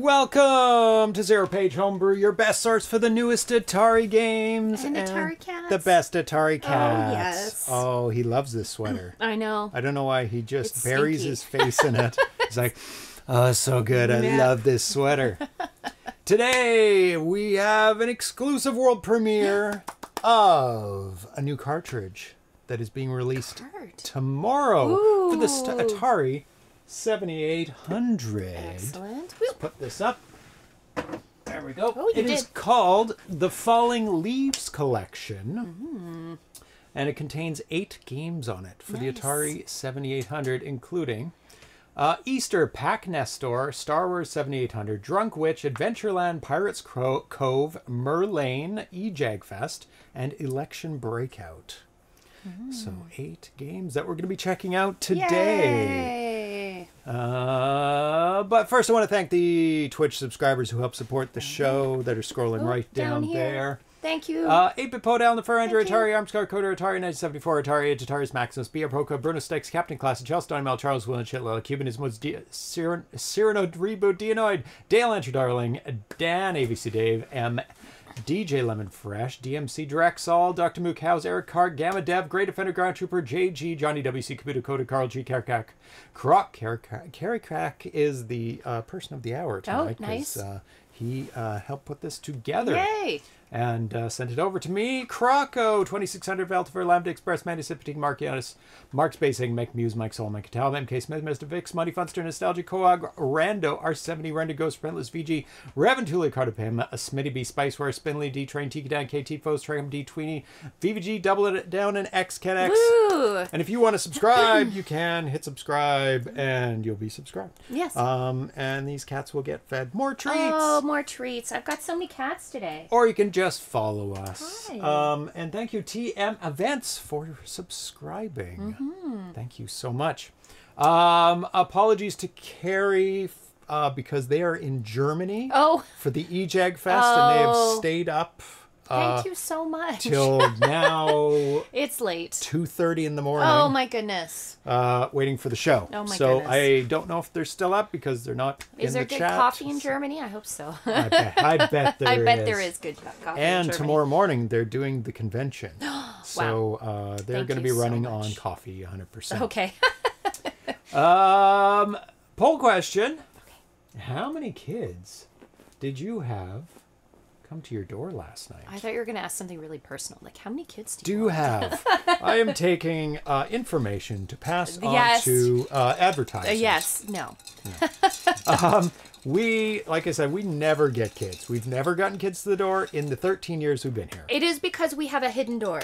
Welcome to Zero Page Homebrew, your best source for the newest Atari games And Atari cats. the best Atari oh, cats. Oh, yes. Oh, he loves this sweater. I know. I don't know why he just It's buries stinky. his face in it. He's like, "Oh, so good. I Yeah. love this sweater." Today we have an exclusive world premiere of a new cartridge that is being released Cart. tomorrow for the st- Atari 7800. Excellent. Let's put this up. There we go. Oh, It is did. called the Falling Leaves Collection. Mm-hmm. And it contains eight games on it for the Atari 7800, including uh, Easter, PAC Nestor, Star Wars 7800, Drunk Witch, Adventureland, Pirates Cro- Cove, Merlain, EJAG Fest, and Election Breakout. So, eight games that we're going to be checking out today. Yay. Uh, but first, I want to thank the Twitch subscribers who help support the show that are scrolling Oh, right down, down there. Thank you. Uh, 8-Bit Poe down the fur Android. Atari, Armscar, Coder, Atari, 1974, Atari, Age, Atari's Maximus, Bia Poca, Bruno Sticks, Captain Class, Chelsea Mel, Charles Will, Chitla, Cubanismos, D- Cyran- Cyrano Reboot, Dianoid, Dale Entry Darling, Dan, AVC Dave, M. DJ Lemon Fresh, DMC Drexall, Dr. Mook House, Eric Cart, Gamma Dev, Great Defender Ground Trooper, JG, Johnny WC Kabuto Coda, Carl G. Carcack, Croc. Crack is the uh, person of the hour tonight. 'cause, nice. Uh, he uh, helped put this together Yay. And uh, sent it over to me. Croco, 2600 Valtifer, Lambda Express, Manisipiting, Markianis, Mark Spacing, Mike Muse, Mike Soul, Mike Catal, MK Smith, Mr. Vix, Money Funster, Nostalgia, Coag, Rando, R70, Render Ghost, Sprintless, VG, Reventuli, Cardipim, Smitty B, Spiceware, Spinley, D Train, Tiki Dan, KT Foes, Tram, D Tweeny, VVG, Double It Down, and XCanX. Woo. And if you want to subscribe, you can hit subscribe and you'll be subscribed. Yes. Um, and these cats will get fed more treats Oh, more treats. I've got so many cats today. or you can just follow us. Hi. Um, and thank you, TM Events, for subscribing. Mm-hmm. Thank you so much. Um, apologies to Karri uh, because they are in Germany Oh, for the EJAG Fest and they have Oh. stayed up thank uh, you so much. till now it's late. 2.30 in the morning Oh my goodness. uh, waiting for the show. Oh my so goodness. I don't know if they're still up because they're not Is there the good chat. coffee in Germany? I hope so. I bet, I bet there I bet is. there is good co- coffee in And tomorrow morning they're doing the convention. wow. So uh, they're going to be so running on much. coffee 100%. Okay. Um, poll question. okay. How many kids did you have come to your door last night? I thought you were going to ask something really personal. Like, how many kids do do you have? I am taking uh, information to pass on Yes. to uh, advertisers. Uh, yes. No. We, like I said, we never get kids. We've never gotten kids to the door in the 13 years we've been here. It is because we have a hidden door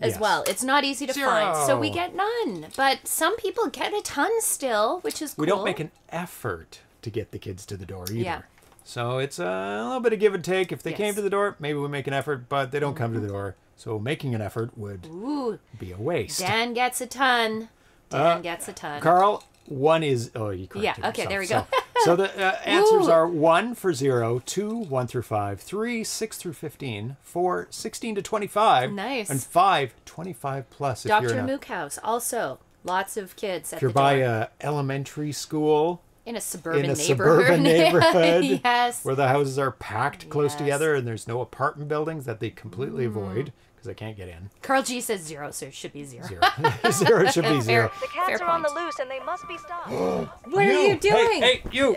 as Yes. well. It's not easy to find, so we get none. But some people get a ton still, which is cool. we don't make an effort to get the kids to the door either. Yeah. So it's a little bit of give and take. If they came to the door, maybe we make an effort, but they don't come to the door. So making an effort would Ooh, be a waste. Dan gets a ton. Dan gets a ton. Uh, Carl, one is oh you Yeah, corrected okay, there we go. So, so the uh, answers Ooh. are one for zero, two one through five, three six through fifteen, four 16 to twenty five, Nice. and five 25 plus. If you're Dr. in a, Mook House, also lots of kids at if you're by a elementary school in a suburban in a neighborhood. suburban neighborhood yes. where the houses are packed close Yes. together and there's no apartment buildings that they completely mm. avoid because they can't get in. Carl G says zero, so it should be zero. Zero, zero should be zero. The cats Fair are on the loose and they must be stopped. What are you doing? Hey, hey you!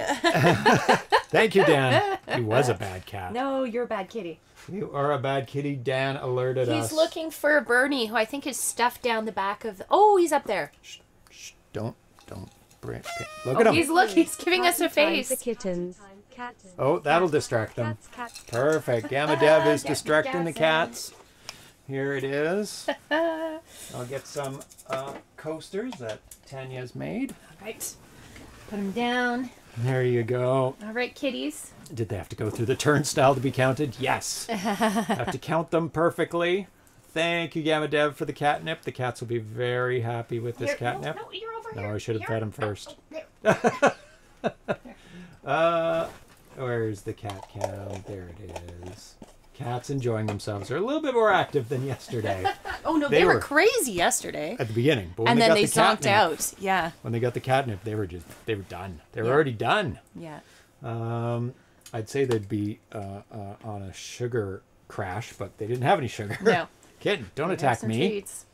Thank you, Dan. He was a bad cat. No, you're a bad kitty. You are a bad kitty. Dan alerted us. He's looking for Bernie, who I think is stuffed down the back of. The... Oh, he's up there. Shh, Shh, don't, don't. Bring- Look Oh, at him. he's look. He's giving us a face. The kittens. Oh, that'll distract them. Cats. Cats. Perfect. Gamma Dev is distracting the cats cats. Here it is. I'll get some uh, coasters that Tanya's made. All right. Put them down. There you go. All right, kitties. Did they have to go through the turnstile to be counted? Yes. have to count them perfectly. Thank you, Gamma Dev, for the catnip. The cats will be very happy with this Here- catnip. No, no, you're over No, here. I should have fed him first. oh. Uh, where's the cat count? There it is. Cats enjoying themselves. They're a little bit more active than yesterday Oh no, They they, were, were- crazy yesterday. at the beginning. But when And they then got they the zonked out. Yeah. When they got the catnip, they were just they were done. They were Yeah. already done. Yeah. Um, I'd say they'd be uh, uh, on a sugar crash, but they didn't have any sugar. No. Kitten, don't attack me. treats.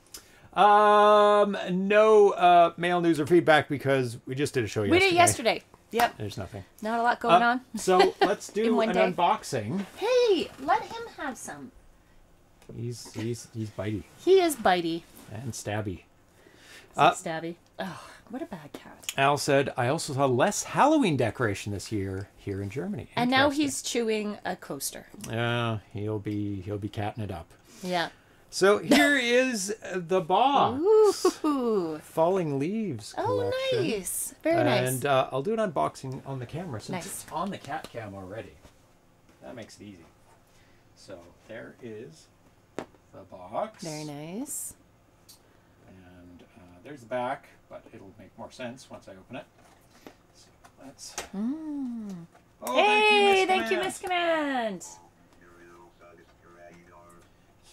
Um, no uh, mail, news, or feedback because we just did a show yesterday. We did yesterday. Yep. There's nothing. Not a lot going Uh, on. so let's do an day. unboxing. Hey, let him have some. He's he's he's bitey He is bitey. and stabby. Uh, stabby. Oh, what a bad cat. Al said, "I also saw less Halloween decoration this year here in Germany." And now he's chewing a coaster. Yeah, he'll be he'll be catting it up. Yeah. So here is the box. Ooh. Falling Leaves Oh, nice. Very nice. And uh, I'll do an unboxing on the camera since Nice. it's on the cat cam already. That makes it easy. So there is the box. Very nice. And uh, there's the back, but it'll make more sense once I open it. So let's. Mm. Oh, hey, thank you, Miss Command.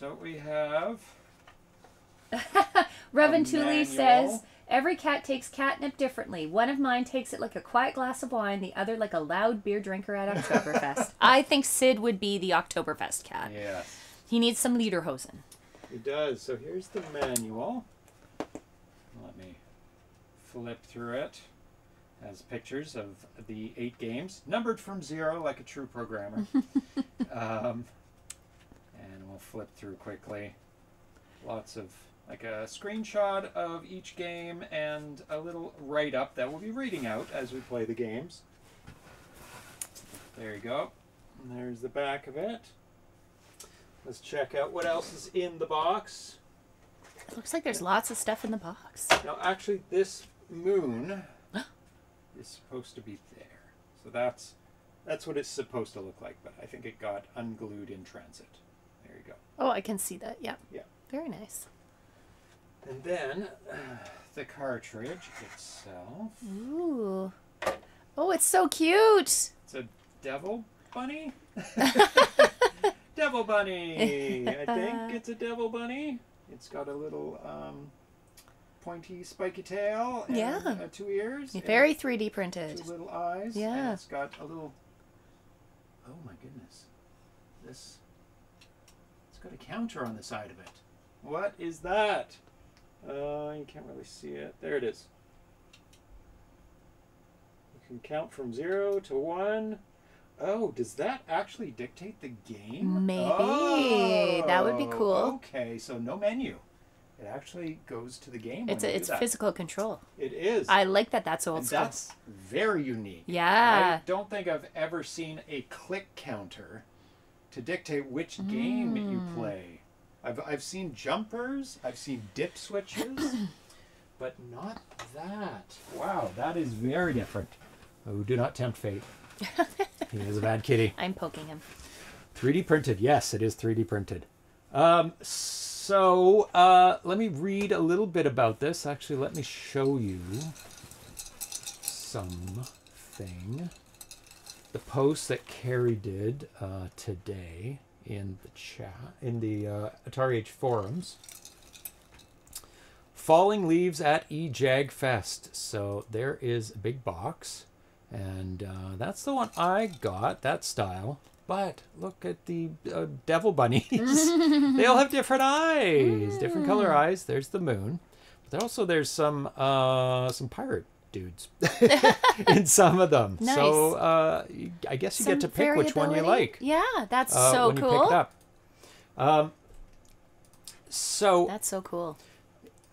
So we have. Tully says every cat takes catnip differently. One of mine takes it like a quiet glass of wine, the other like a loud beer drinker at Oktoberfest. I think Sid would be the Oktoberfest cat. Yes, He needs some Lederhosen. he does. So here's the manual. Let me flip through it. Has pictures of the eight games, numbered from zero, like a true programmer. um, flip through quickly. Lots of like a screenshot of each game and a little write up that we'll be reading out as we play the games. There you go. And there's the back of it. Let's check out what else is in the box. It looks like there's lots of stuff in the box. Now, actually, this moon is supposed to be there, so that's that's what it's supposed to look like. But I think it got unglued in transit. There you go. Oh, I can see that. Yeah. Yeah. Very nice. And then uh, the cartridge itself. Ooh. Oh, it's so cute. It's a devil bunny. devil bunny. I think it's a devil bunny. It's got a little um, pointy, spiky tail. And, Yeah. uh, two ears. Very 3D printed. two little eyes. Yeah. And it's got a little. Oh my goodness. This. It's got a counter on the side of it. What is that? Uh, you can't really see it. There it is. You can count from zero to one. Oh, does that actually dictate the game? Maybe. That would be Oh, cool. Okay, so no menu. It actually goes to the game. It's a, it's physical control. It is. I like that. That's old and school. that's very unique. Yeah. I don't think I've ever seen a click counter to dictate which game you Mm. play. I've, I've seen jumpers, I've seen dip switches, but not that. Wow, that is very different. Oh, do not tempt fate. he is a bad kitty. I'm poking him. 3D printed. Yes, it is 3D printed. Um, so uh, let me read a little bit about this. Actually, let me show you something. The post that Karri did uh, today in the chat in the uh, Atari Age forums. Falling leaves at EJAG Fest. So there is a big box, and uh, that's the one I got. That style. But look at the uh, devil bunnies. they all have different eyes, different color eyes. There's the moon. But also there's some uh, some pirate dudes in some of them. So uh, I guess you get to Some pick which one you like Yeah, that's uh, so when you pick cool. Um, so That's so cool.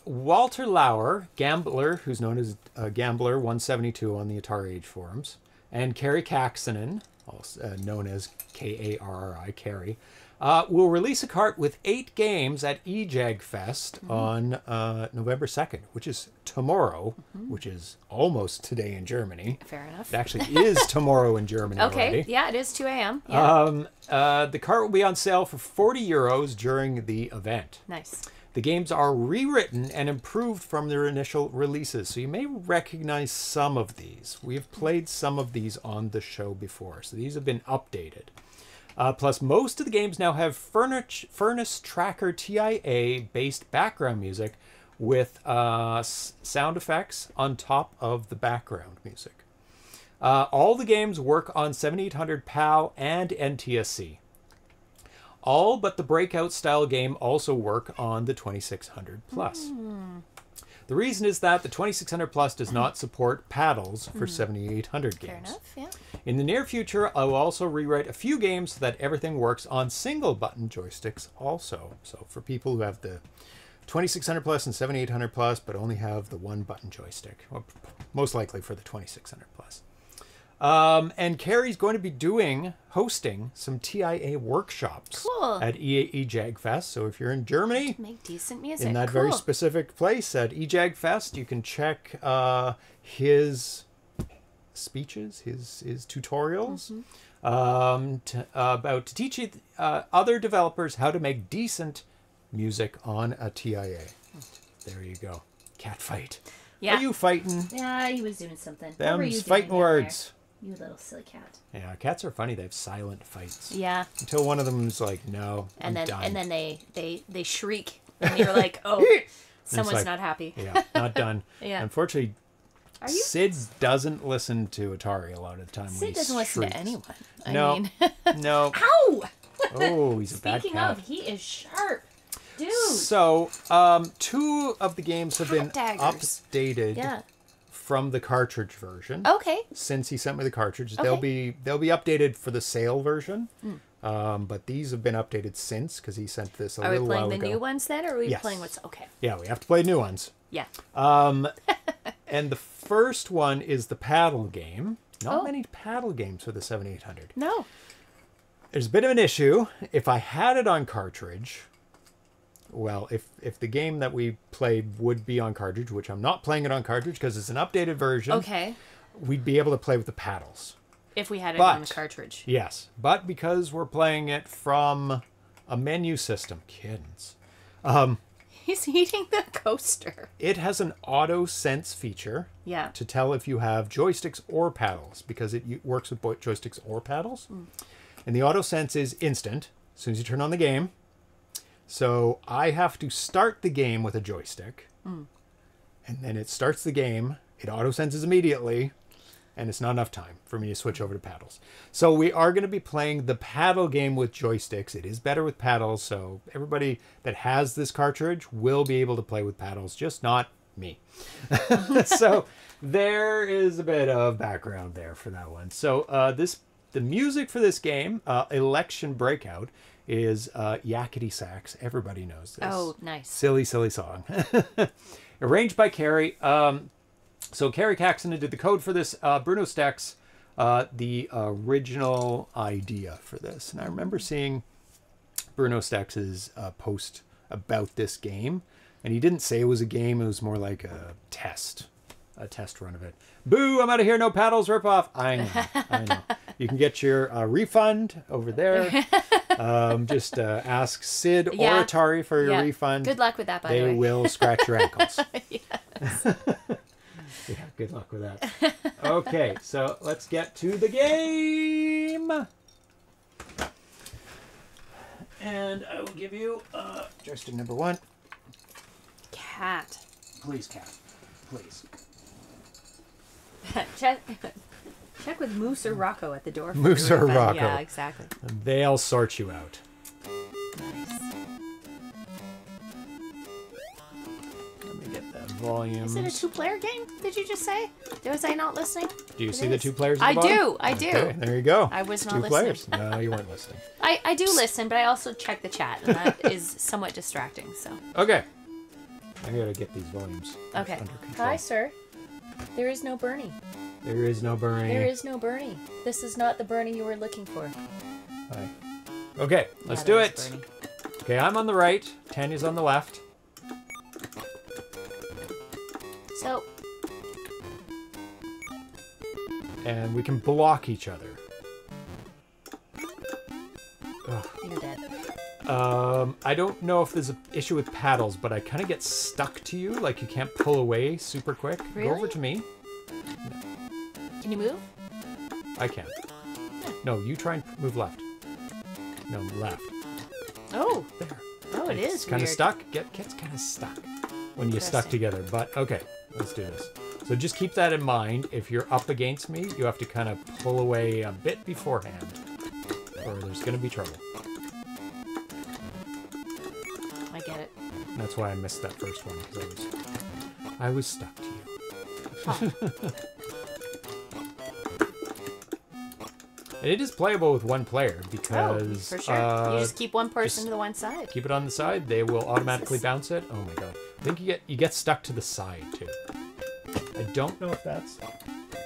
Walter Lauer, gambler, who's known as uh, Gambler 172 on the Atari Age forums, and Karri Kaksonen, also uh, known as K A R R I, Karri, uh, will release a cart with eight games at EJAG Fest on uh, November 2nd, which is tomorrow, which is almost today in Germany. Fair enough. It actually is tomorrow in Germany Okay. already. Yeah, it is 2 a.m. Yeah. Um, uh, the cart will be on sale for 40 euros during the event. nice. The games are rewritten and improved from their initial releases, so you may recognize some of these. We have played some of these on the show before, so these have been updated. Uh, plus, most of the games now have Furnish, Furnace Tracker TIA based background music with uh, sound effects on top of the background music. Uh, all the games work on 7800 PAL and NTSC. All but the breakout style game also work on the 2600 plus. The reason is that the 2600 plus does not support paddles for hmm. 7800 games. Fair enough. Yeah. In the near future, I will also rewrite a few games so that everything works on single button joysticks also. So for people who have the 2600 plus and 7800 plus, but only have the one button joystick, most likely for the 2600 plus. Um, and Karri's going to be doing, hosting some TIA workshops Cool. at EAE Jag Fest. So if you're in Germany, Make decent music. in that cool. very specific place at EJAG Fest. You can check uh, his speeches, his his tutorials um, to, about to teach uh, other developers how to make decent music on a TIA. There you go. Cat fight. Yeah. Are you fighting? Yeah, he was doing something. What were you Them's fighting down there? You little silly cat. Yeah, cats are funny. They have silent fights. Yeah. Until one of them's like, no, And I'm then done. and then they they they shriek and you're like, oh, someone's like- not happy. yeah, not done. Yeah. Unfortunately, Are you? Sid doesn't listen to Atari a lot of the time. Sid doesn't listen to anyone. I No. mean, No. ow! Oh, he's a bad Speaking cat. of, he is sharp, dude. So, um, two of the games have been daggers. updated yeah. From the cartridge version. Okay. Since he sent me the cartridge, they'll be they'll be updated for the sale version. Um, but these have been updated since because he sent this a little bit. Are we playing the ago. new ones then, or are we Yes. playing what's okay? Yeah, we have to play new ones. Yeah. Um, and the first one is the paddle game. Not Oh. many paddle games for the 7800. No. There's a bit of an issue. If I had it on cartridge, well, if if the game that we played would be on cartridge, which I'm not playing it on cartridge because it's an updated version, Okay. we'd be able to play with the paddles. If we had it on the cartridge. Yes, but because we're playing it from a menu system, kittens, um, He's eating the coaster. it has an auto sense feature Yeah. to tell if you have joysticks or paddles because it works with joysticks or paddles. Mm. And the auto sense is instant as soon as you turn on the game. So I have to start the game with a joystick. And then it starts the game, it auto senses immediately, and it's not enough time for me to switch over to paddles. So we are going to be playing the paddle game with joysticks. It is better with paddles, so everybody that has this cartridge will be able to play with paddles, just not me. so there is a bit of background there for that one. So uh, this the music for this game, uh, Election Breakout, is uh, Yakety Sax. Everybody knows this. Oh, nice. Silly, silly song. Arranged by Karri. Um, so Karri Kaksonen did the code for this. Uh, Bruno Steux, uh, the original idea for this. And I remember seeing Bruno Steux's uh, post about this game, and he didn't say it was a game. It was more like a test, a test run of it. Boo! I'm out of here. No paddles. Rip off. I know. I know. You can get your uh, refund over there. Um, just uh, ask Sid Yeah. or Atari for your Yeah. refund. Good luck with that, by the They will scratch your ankles. yeah, good luck with that. Okay, so let's get to the game. And I will give you uh, joystick number one. Cat. Please, Cat. Please. check, check with Moose or Rocco at the door. Moose or. Rocco. Yeah, exactly. They'll sort you out. Nice. Let me get that volume. Is it a two-player game? Did you just say? Was I not listening? Do you It see the two players? At I bottom? do, I do. Okay, there you go. I was Two not listening. players. No, you weren't listening. I, I do listen, but I also check the chat, and that is somewhat distracting. So Okay. I gotta get these volumes okay. under control. Hi, sir. There is no Bernie. There is no Bernie. There is no Bernie. This is not the Bernie you were looking for. Hi. Okay, let's Yeah, do it. Bernie. Okay, I'm on the right. Tanya's on the left. So And we can block each other. you're dead. Um, I don't know if there's an issue with paddles, but I kind of get stuck to you. Like you can't pull away super quick. Go over to me. Can you move? I can. No, you try and move left. No, left. Oh, There. oh, it it's is kind of stuck. Get gets kind of stuck when you're stuck together. But okay, let's do this. So just keep that in mind. If you're up against me, you have to kind of pull away a bit beforehand, or there's going to be trouble. That's why I missed that first one because I was I was stuck to you. And it is playable with one player because... Oh, for sure. uh, you just keep one person to the one side. keep it on the side. They will automatically bounce it. Oh my god! I think you get you get stuck to the side too. I don't know if that's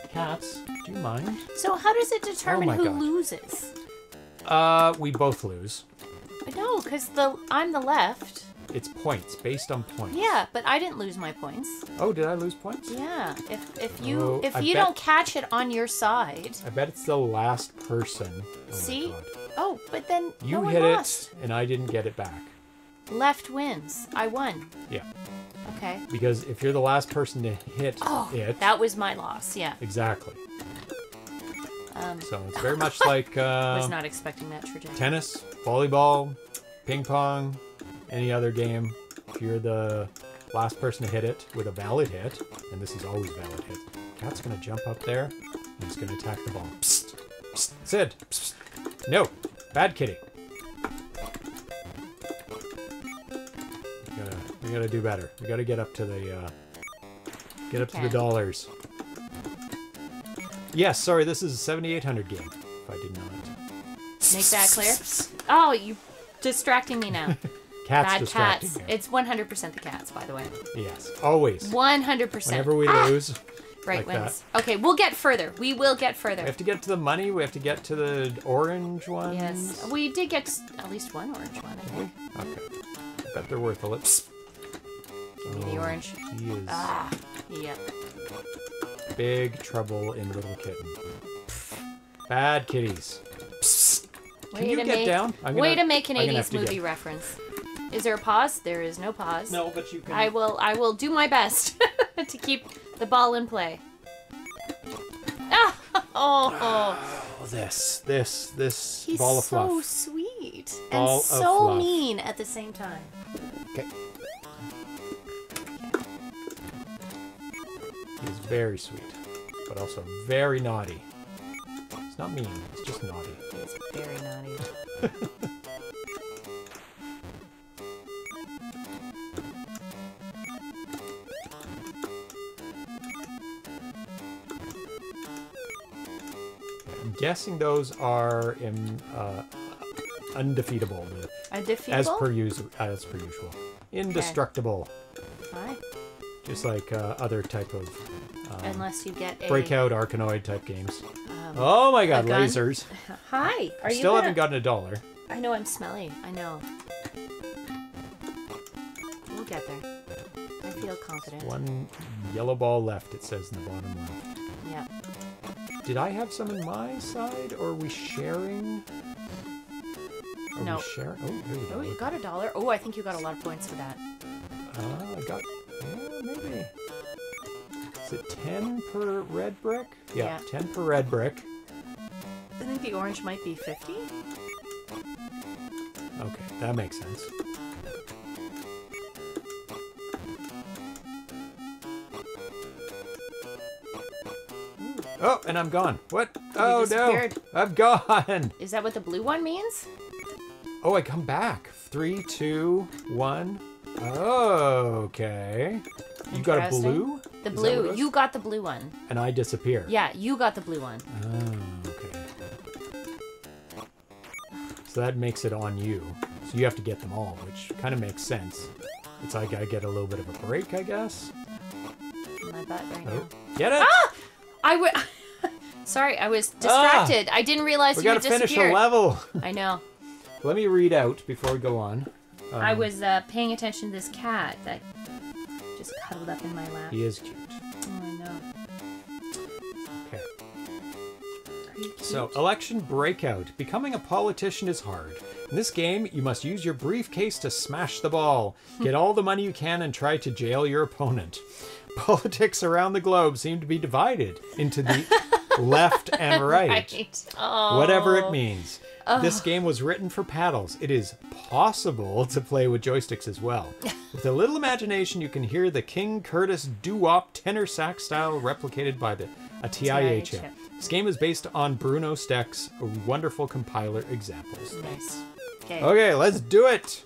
cats. Do you mind? So how does it determine Oh who God. loses? Uh, we both lose. No, because the I'm the left. It's points based on points. Yeah, but I didn't lose my points. Oh, did I lose points? Yeah, if if you Oh, if I you bet- don't catch it on your side, I bet it's the last person. Oh See? Oh, but then You no hit lost. it, and I didn't get it back. Left wins. I won. Yeah, Okay. because if you're the last person to hit Oh, it, that was my loss. Yeah. exactly. Um, So it's very much like was uh, not expecting that trajectory. tennis, volleyball, ping pong, any other game. If you're the last person to hit it with a valid hit, and this is always a valid hit, cat's gonna jump up there and he's gonna attack the ball. Psst, psst, Sid, psst. no, bad kitty. We gotta, we gotta do better. We gotta get up to the, uh, get up to the dollars. Yes, sorry, this is a 7800 game. If I did not. Make that clear. Oh, you distracting me now. Cats Bad distracting cats. It's 100% the cats, by the way. Yes, always. 100%. Whenever we Ah! lose, right like wins. Okay, we'll get further. We will get further. we have to get to the money. We have to get to the orange one. Yes, we did get at least one orange one. I think. Okay. I bet they're worth a lip. Give me the orange. He is Ah, yep. big trouble in Little Kitten. Bad kitties. Can Way you get make, down? I'm way gonna- to make an I'm 80s movie reference. Is there a pause? There is no pause. No, but you can. I will. I will do my best to keep the ball in play. Ah! Oh, oh. Oh, this, this, this he's ball of fluff. He's so sweet Ball and so fluff. mean at the same time. Okay. He's very sweet, but also very naughty. It's not mean. It's just naughty. He's very naughty. guessing those are in, uh, undefeatable, Undefeatable. as per usual. As per usual, indestructible, Fine. just like uh, other type of um, Unless you get a breakout Arkanoid type games. Um, Oh my God, lasers! Hi. Are you? Still gonna- haven't gotten a dollar. I know I'm smelly. I know. We'll get there. I feel confident. One yellow ball left. It says in the bottom left. Did I have some in my side, or are we sharing? Are No. we sharing? Oh, we go. Oh, you got a dollar. Oh, I think you got a lot of points for that. Uh, I got, yeah, maybe. Is it 10 per red brick? Yeah, Yeah. 10 per red brick. I think the orange might be 50. Okay, that makes sense. Oh, and I'm gone. What? Oh no! I'm gone. Is that what the blue one means? Oh, I come back. Three, two, one. Okay. You got a blue? The Is that what it blue. You got the blue one. And I disappear. Yeah, you got the blue one. Oh, okay. So that makes it on you. So you have to get them all, which kind of makes sense. It's like I get a little bit of a break, I guess. My butt right Oh, now. get it? Ah! I would. Sorry, I was distracted. I didn't realize Ah! we you gotta finish a level. I know. Let me read out before we go on. I Um, was uh, paying attention to this cat that just cuddled up in my lap. He is cute. Oh, I know. Okay. Are you cute? So, election breakout. Becoming a politician is hard. In this game, you must use your briefcase to smash the ball, get all the money you can, and try to jail your opponent. Politics around the globe seem to be divided into the left and right. Right. Oh. Whatever it means. This game was written for paddles. It is possible to play with joysticks as well. With a little imagination, you can hear the King Curtis doo-wop tenor sax style replicated by the a TIA chip. chip. This game is based on Bruno Steux's wonderful compiler examples. Nice. Okay. Okay, let's do it.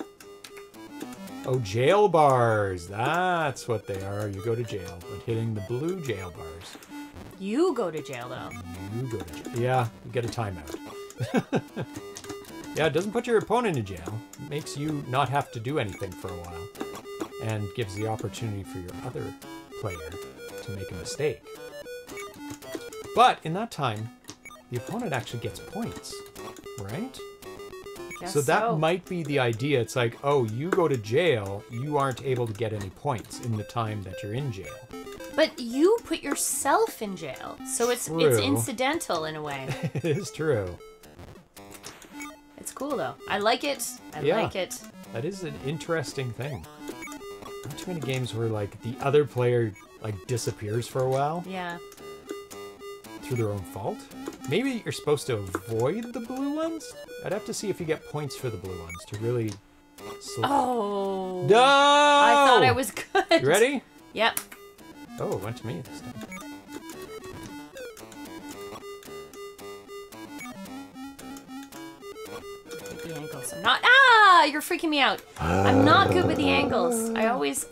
Oh, jail bars. That's what they are. You go to jail, but hitting the blue jail bars. You go to jail though. You go to jail. Yeah, you get a timeout. yeah, it doesn't put your opponent in jail. It makes you not have to do anything for a while. And gives the opportunity for your other player to make a mistake. But in that time, the opponent actually gets points, right? So that might be the idea. It's like, oh, you go to jail, you aren't able to get any points in the time that you're in jail. But you put yourself in jail, so it's it's incidental in a way. it is true. It's cool though. I like it. I Yeah. like it. That is an interesting thing. Not too many games where like the other player like disappears for a while Yeah. Through their own fault. Maybe you're supposed to avoid the blue ones. I'd have to see if you get points for the blue ones to really. Sl- Oh. no! I thought I was good. You ready? Yep. Oh, it went to me this time. The ankles. I'm not. Ah! You're freaking me out. I'm not good with the angles. I always.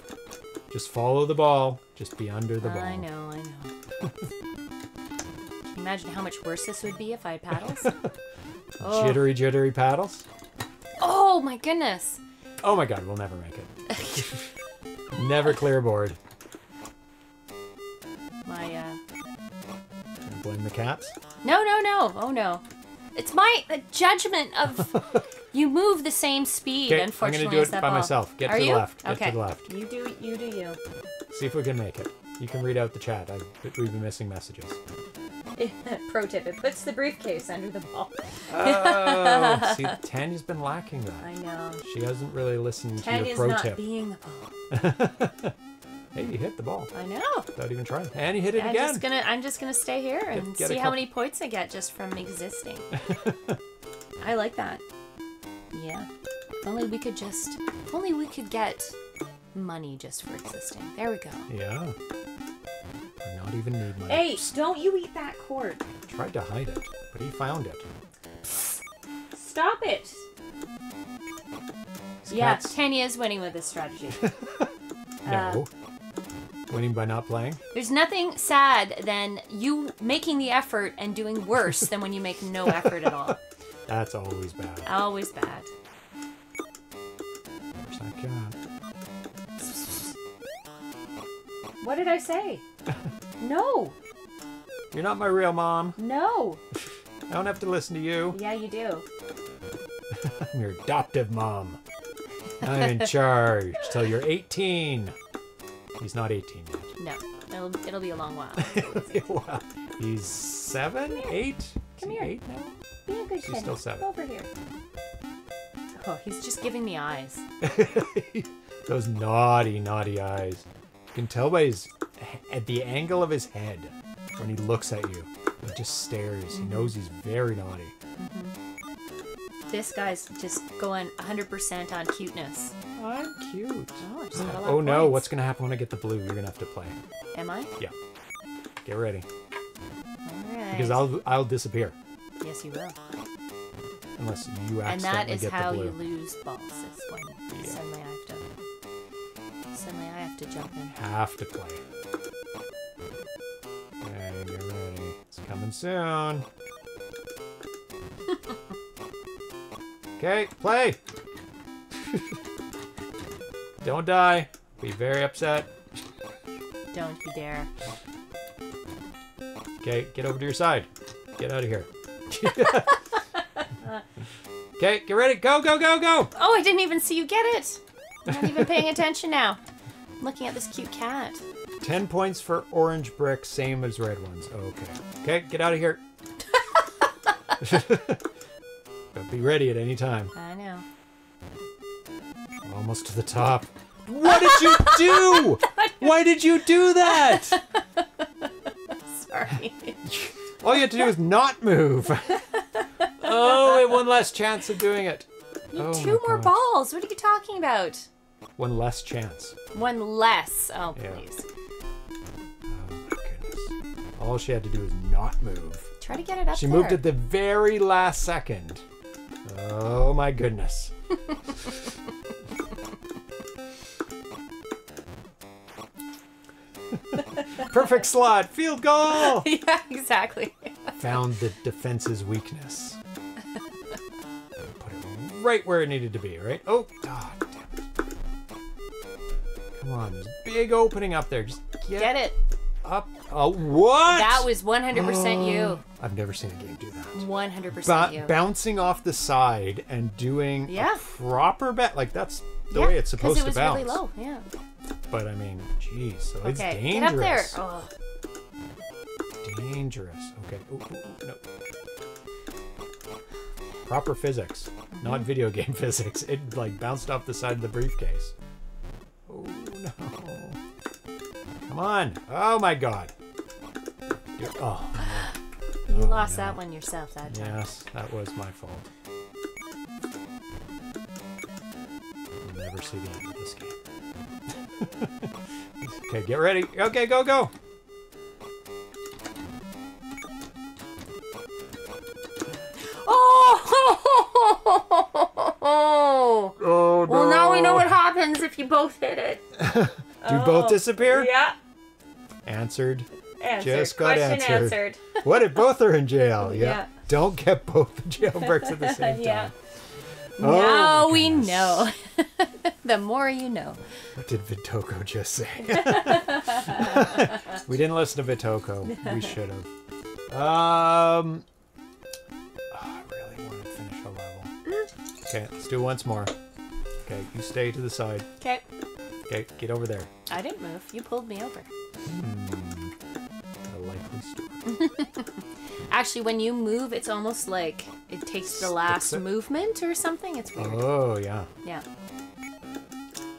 Just follow the ball. Just be under the ball. I know. I know. Can you imagine how much worse this would be if I had paddles? Oh. Jittery, jittery paddles. oh my goodness. Oh my god, we'll never make it. never clear board. My uh. Blame the cats. No, no, no. Oh no. It's my uh, judgment of you move the same speed. Okay, I'm gonna unfortunately, do as it that by ball. myself. Get Are to the you? left. Get okay. to the left. You do. You do. You. See if we can make it. You can read out the chat. I, we've been missing messages. Pro tip: It puts the briefcase under the ball. Oh, see, Tanya's been lacking that. I know. She hasn't really listened to your Tanya's pro not tip. being the ball. Hey, you hit the ball I know. without even trying, and you hit it I'm again. just gonna. I'm just gonna stay here and get a see how many points I get just from existing. I like that. Yeah. If only we could just. Only we could get money just for existing. There we go. Yeah. Not even need money. Hey, don't you eat that cord. Tried to hide it, but he found it. Stop it. These Yeah, cats- Tanya is winning with this strategy. Uh, no. Winning by not playing. There's nothing sad than you making the effort and doing worse than when you make no effort at all. That's always bad. Always bad. Where's that cat? What did I say? no, You're not my real mom. no. I don't have to listen to you. Yeah, you do. I'm your adoptive mom. I'm in charge till you're 18. He's not 18 yet. No, it'll, it'll be a long while. yet. Wow. He's seven, eight. Come he here. Eight now. Be a good She's kid. still seven. Over here. Oh, he's just giving me eyes. Those naughty, naughty eyes. You can tell by his at the angle of his head when he looks at you. He just stares. He knows he's very naughty. Mm-hmm. This guy's just going 100% on cuteness. Oh, I'm cute. Oh, I just got a lot Oh no, points. what's gonna happen when I get the blue? You're gonna have to play. Am I? Yeah. Get ready. All right. Because I'll I'll disappear. Yes, you will. Unless you And that accidentally is get how the you blue. lose balls. Is when Yeah. suddenly I have to. Suddenly I have to jump in. Have to play. Okay, get ready. It's coming soon. okay, play. Don't die. Be very upset. Don't you dare. Okay, get over to your side. Get out of here. okay, get ready. Go, go, go, go. Oh, I didn't even see you get it. I'm not even paying attention now. I'm looking at this cute cat. 10 points for orange brick, same as red ones. Okay. Okay, get out of here. but be ready at any time. I know. Almost to the top. What did you do? Why did you do that? Sorry. All you have to do is not move. oh, and one less chance of doing it. You Oh two more gosh. balls. What are you talking about? One less chance. One less. Oh, Yeah. please. Oh my goodness. All she had to do is not move. Try to get it up She there. moved at the very last second. Oh my goodness. Perfect slot. Field goal. yeah, exactly. Found the defense's weakness. Put it right where it needed to be, right? Oh, God. Come on. There's a big opening up there. Just get, Get it. up. Oh, what? That was 100% you. I've never seen a game do that. 100% Ba- you. bouncing off the side and doing Yeah. a proper bet like that's the yeah, way it's supposed it was to bounce. really low. Yeah. But I mean, geez, so it's Okay. dangerous. Get up there. Oh, Dangerous. Okay. Ooh, ooh, no. Proper physics, not Mm-hmm. video game physics. It like bounced off the side of the briefcase. Come on! Oh my God! Dude, Oh you Oh, lost no. that one yourself that time. yes, that was my fault. You'll never see the end of this game. okay, get ready. Okay, go, go. Oh! Oh Well, now we know what happens if you both hit it. Do both oh. disappear? Yeah. Answered. Answered. Just got Question answered. answered. What if both are in jail? Yeah. Yeah. Don't get both the jailbreaks at the same time. Yeah. Oh, now we know. the more you know. What did Vitoko just say? we didn't listen to Vitoko. We should have. Um. oh, I really want to finish a level. Okay, let's do it once more. Okay, you stay to the side. Okay. Okay, get over there. I didn't move. You pulled me over. A likely story. Actually, when you move, it's almost like it takes the last movement or something. It's weird. Oh yeah. Yeah.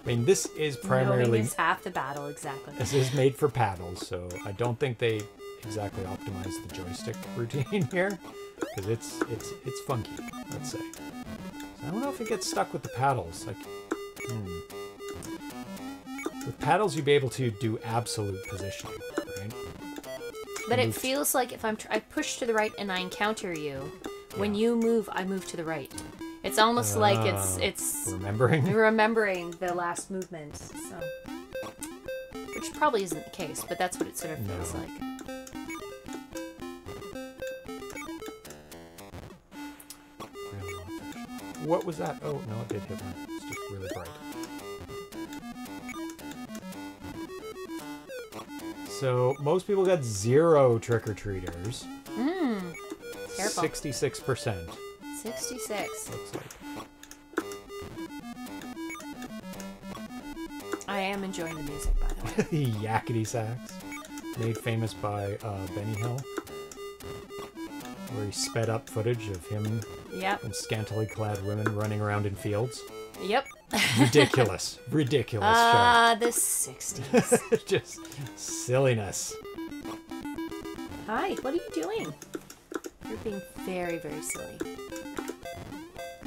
I mean, this is Knowing primarily is half the battle, exactly. This is made for paddles, so I don't think they exactly optimize the joystick routine here, because it's it's it's funky. Let's say. So I don't know if it gets stuck with the paddles. Like, hmm. With paddles, you'd be able to do absolute positioning, right? But it feels like if I'm I push to the right and I encounter you, when you move, I move to the right. It's almost like it's Ah, it's Remembering. remembering the last movement. So, which probably isn't the case, but that's what it sort of feels like. Really wanna finish it. What was that? Oh no, it did hit me. It's just really bright. So most people got zero trick or treaters. Mmm. Careful. Sixty-six percent Sixty-six. looks like. I am enjoying the music, by the way. Yakety sax, made famous by uh, Benny Hill, where he sped up footage of him Yep. and scantily clad women running around in fields. Yep. Ridiculous, ridiculous Ah, the sixties. Just silliness. Hi. What are you doing? You're being very, very silly.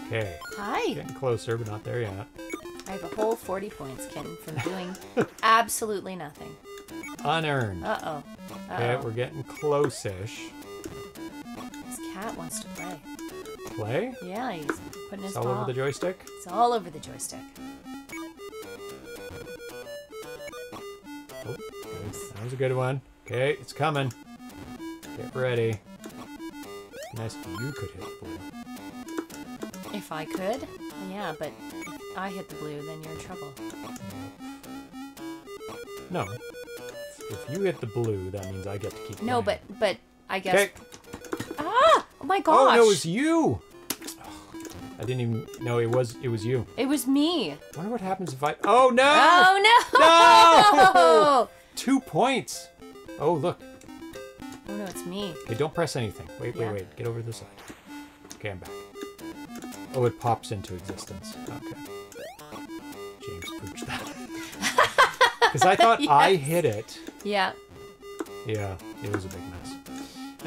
Okay, Hi. getting closer, but not there yet. I have a whole 40 points, Ken, from doing absolutely nothing. Unearned. Uh oh. Okay, Uh we're getting close-ish. This cat wants to play. Play. Yeah, he's putting his It's all paw. over the joystick. It's all over the joystick. Oh, that was a good one. Okay, it's coming. Get ready. Nice if you could hit the blue. If I could, yeah, but if I hit the blue, then you're in trouble. No. If you hit the blue, that means I get to keep No, playing. but but I guess. Okay. Oh my gosh! Oh no, it was you. I didn't even know it was it was you. It was me. I wonder what happens if I Oh no! Oh no! No! Two points. Oh look. Oh no, it's me. Okay, don't press anything. Wait, wait, Yeah. wait. Get over to the side. Okay, I'm back. Oh, it pops into existence. Okay. James pooched that. Because I thought I hit it. Yeah. Yeah, it was a big mess.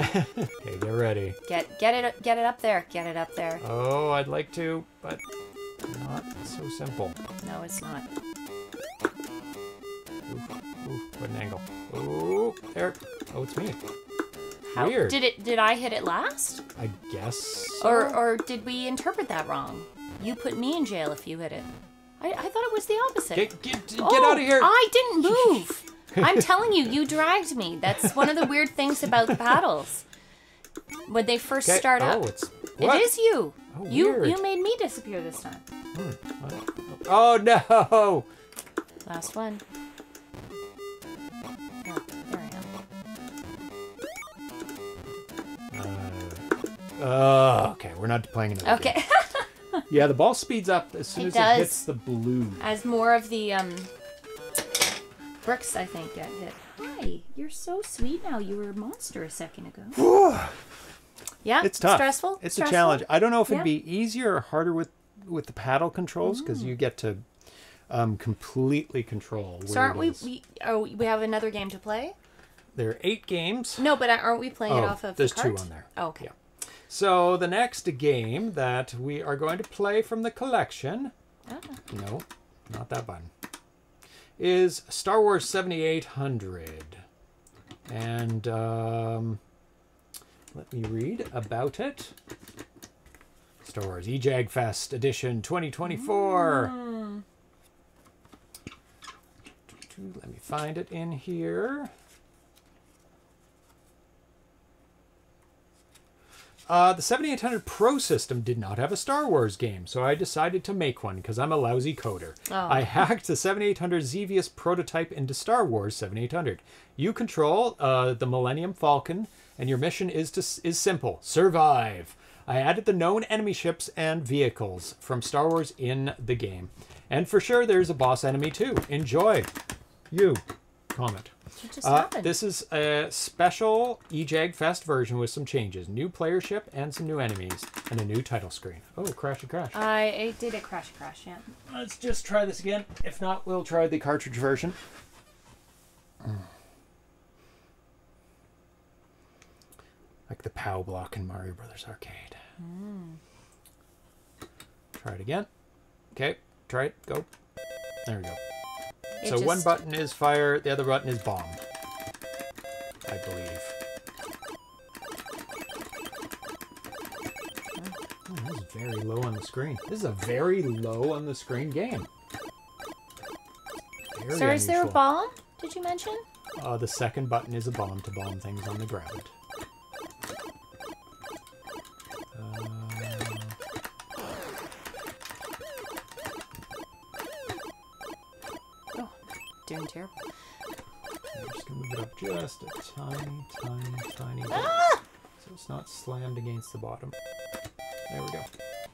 Okay, get ready. Get get it get it up there. Get it up there. Oh, I'd like to, but not so simple. No, it's not. Oof, oof, what an angle. Oh, there. Oh, it's me. How Weird. did it? Did I hit it last? I guess. Or or did we interpret that wrong? You put me in jail if you hit it. I, I thought it was the opposite. Get, get, get Oh, out of here! I didn't move. I'm telling you, you dragged me. That's one of the weird things about the paddles. When they first Okay. start oh, up, it's what? it is you. Oh, you weird. you made me disappear this time. Oh no! Last one. Oh, there I am. Uh, okay, we're not playing another. Okay. Yeah, the ball speeds up as soon It as does. it hits the blue. As more of the um bricks, I think, get hit. Hi, you're so sweet now. You were a monster a second ago. yeah, It's tough. Stressful. It's Stressful? a challenge. I don't know if Yeah. it'd be easier or harder with with the paddle controls because you get to um, completely control. So aren't it we? We oh, we have another game to play. There are eight games. No, but aren't we playing it Oh, off of? there's the two on there. Oh, okay. Yeah. So the next game that we are going to play from the collection, Ah. no, not that button, is Star Wars 7800. And um, let me read about it. Star Wars EJAG Fest Edition 2024. Let me find it in here. Uh, the 7800 Pro system did not have a Star Wars game, so I decided to make one because I'm a lousy coder. Oh. I hacked the 7800 Xevious prototype into Star Wars 7800. You control uh, the Millennium Falcon, and your mission is to is simple: survive. I added the known enemy ships and vehicles from Star Wars in the game, and for sure there's a boss enemy too. Enjoy. You comment. What just Uh, this is a special EJAG Fest version with some changes. New player ship and some new enemies and a new title screen. Oh, crashy crash. I it did a crash crash. Yeah. Let's just try this again. If not, we'll try the cartridge version. Like the POW block in Mario Brothers Arcade. Try it again. Okay, try it. Go. There we go. It so one button is fire, the other button is bomb. I believe. Oh, this is very low on the screen. This is a very low on the screen game. Very So is there a bomb? Did you mention? Uh, the second button is a bomb to bomb things on the ground. Doing terrible. I'm just gonna move it up just a tiny, tiny, tiny bit. Ah! So it's not slammed against the bottom. There we go.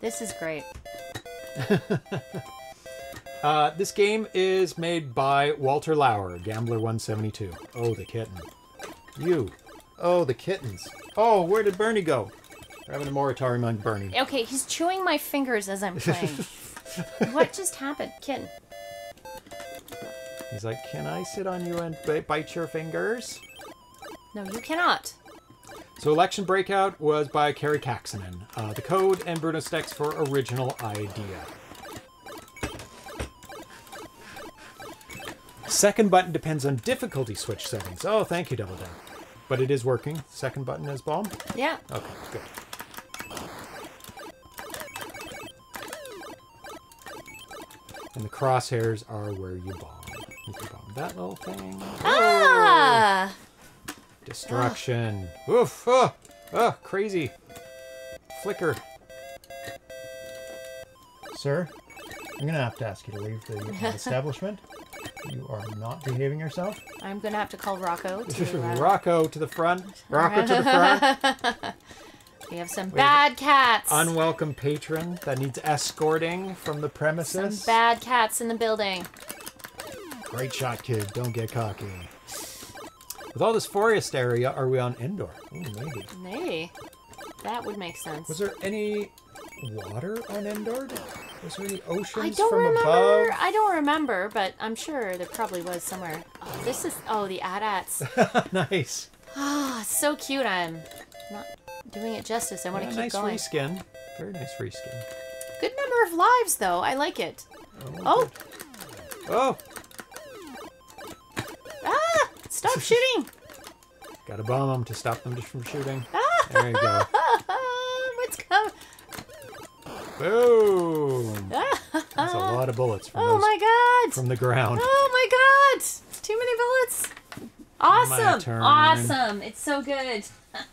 This is great. Uh, this game is made by Walter Lauer, Gambler172. Oh, the kitten. You. Oh, the kittens. Oh, where did Bernie go? We're having a moratorium on Bernie. Okay, he's chewing my fingers as I'm playing. what just happened, kitten? He's like, can I sit on you and bite your fingers? No, you cannot. So Election Breakout was by Karri Kaksonen. Uh, the code and Bruno Steux for original idea. Second button depends on difficulty switch settings. Oh, thank you, Double Down. But it is working. Second button is bomb. Yeah. Okay, good. And the crosshairs are where you bomb. You can bomb that little thing. Ah! Destruction. Oof. Oh, oh, crazy. Flicker. Sir, I'm gonna have to ask you to leave the establishment. You are not behaving yourself. I'm gonna have to call Rocco. To, uh, Rocco to the front. Rocco to the front. we have some bad cats. Unwelcome patron that needs escorting from the some premises. bad cats in the building. Great shot, kid. Don't get cocky. With all this forest area, are we on Endor? Ooh, maybe. Maybe. That would make sense. Was there any water on Endor? Was there any oceans I don't from remember. above? I don't remember, but I'm sure there probably was somewhere. Oh, this is. Oh, the AT-ATs. nice. Ah, so cute. I'm not doing it justice. I want to Yeah, keep nice going. reskin. Very nice reskin. Good number of lives, though. I like it. Oh, Oh, ah! Stop shooting! gotta bomb them to stop them just from shooting. Ah! There you go. What's coming? Boom! That's a lot of bullets from Oh those my god! from the ground. Oh my god! Too many bullets. Awesome! Awesome! It's so good.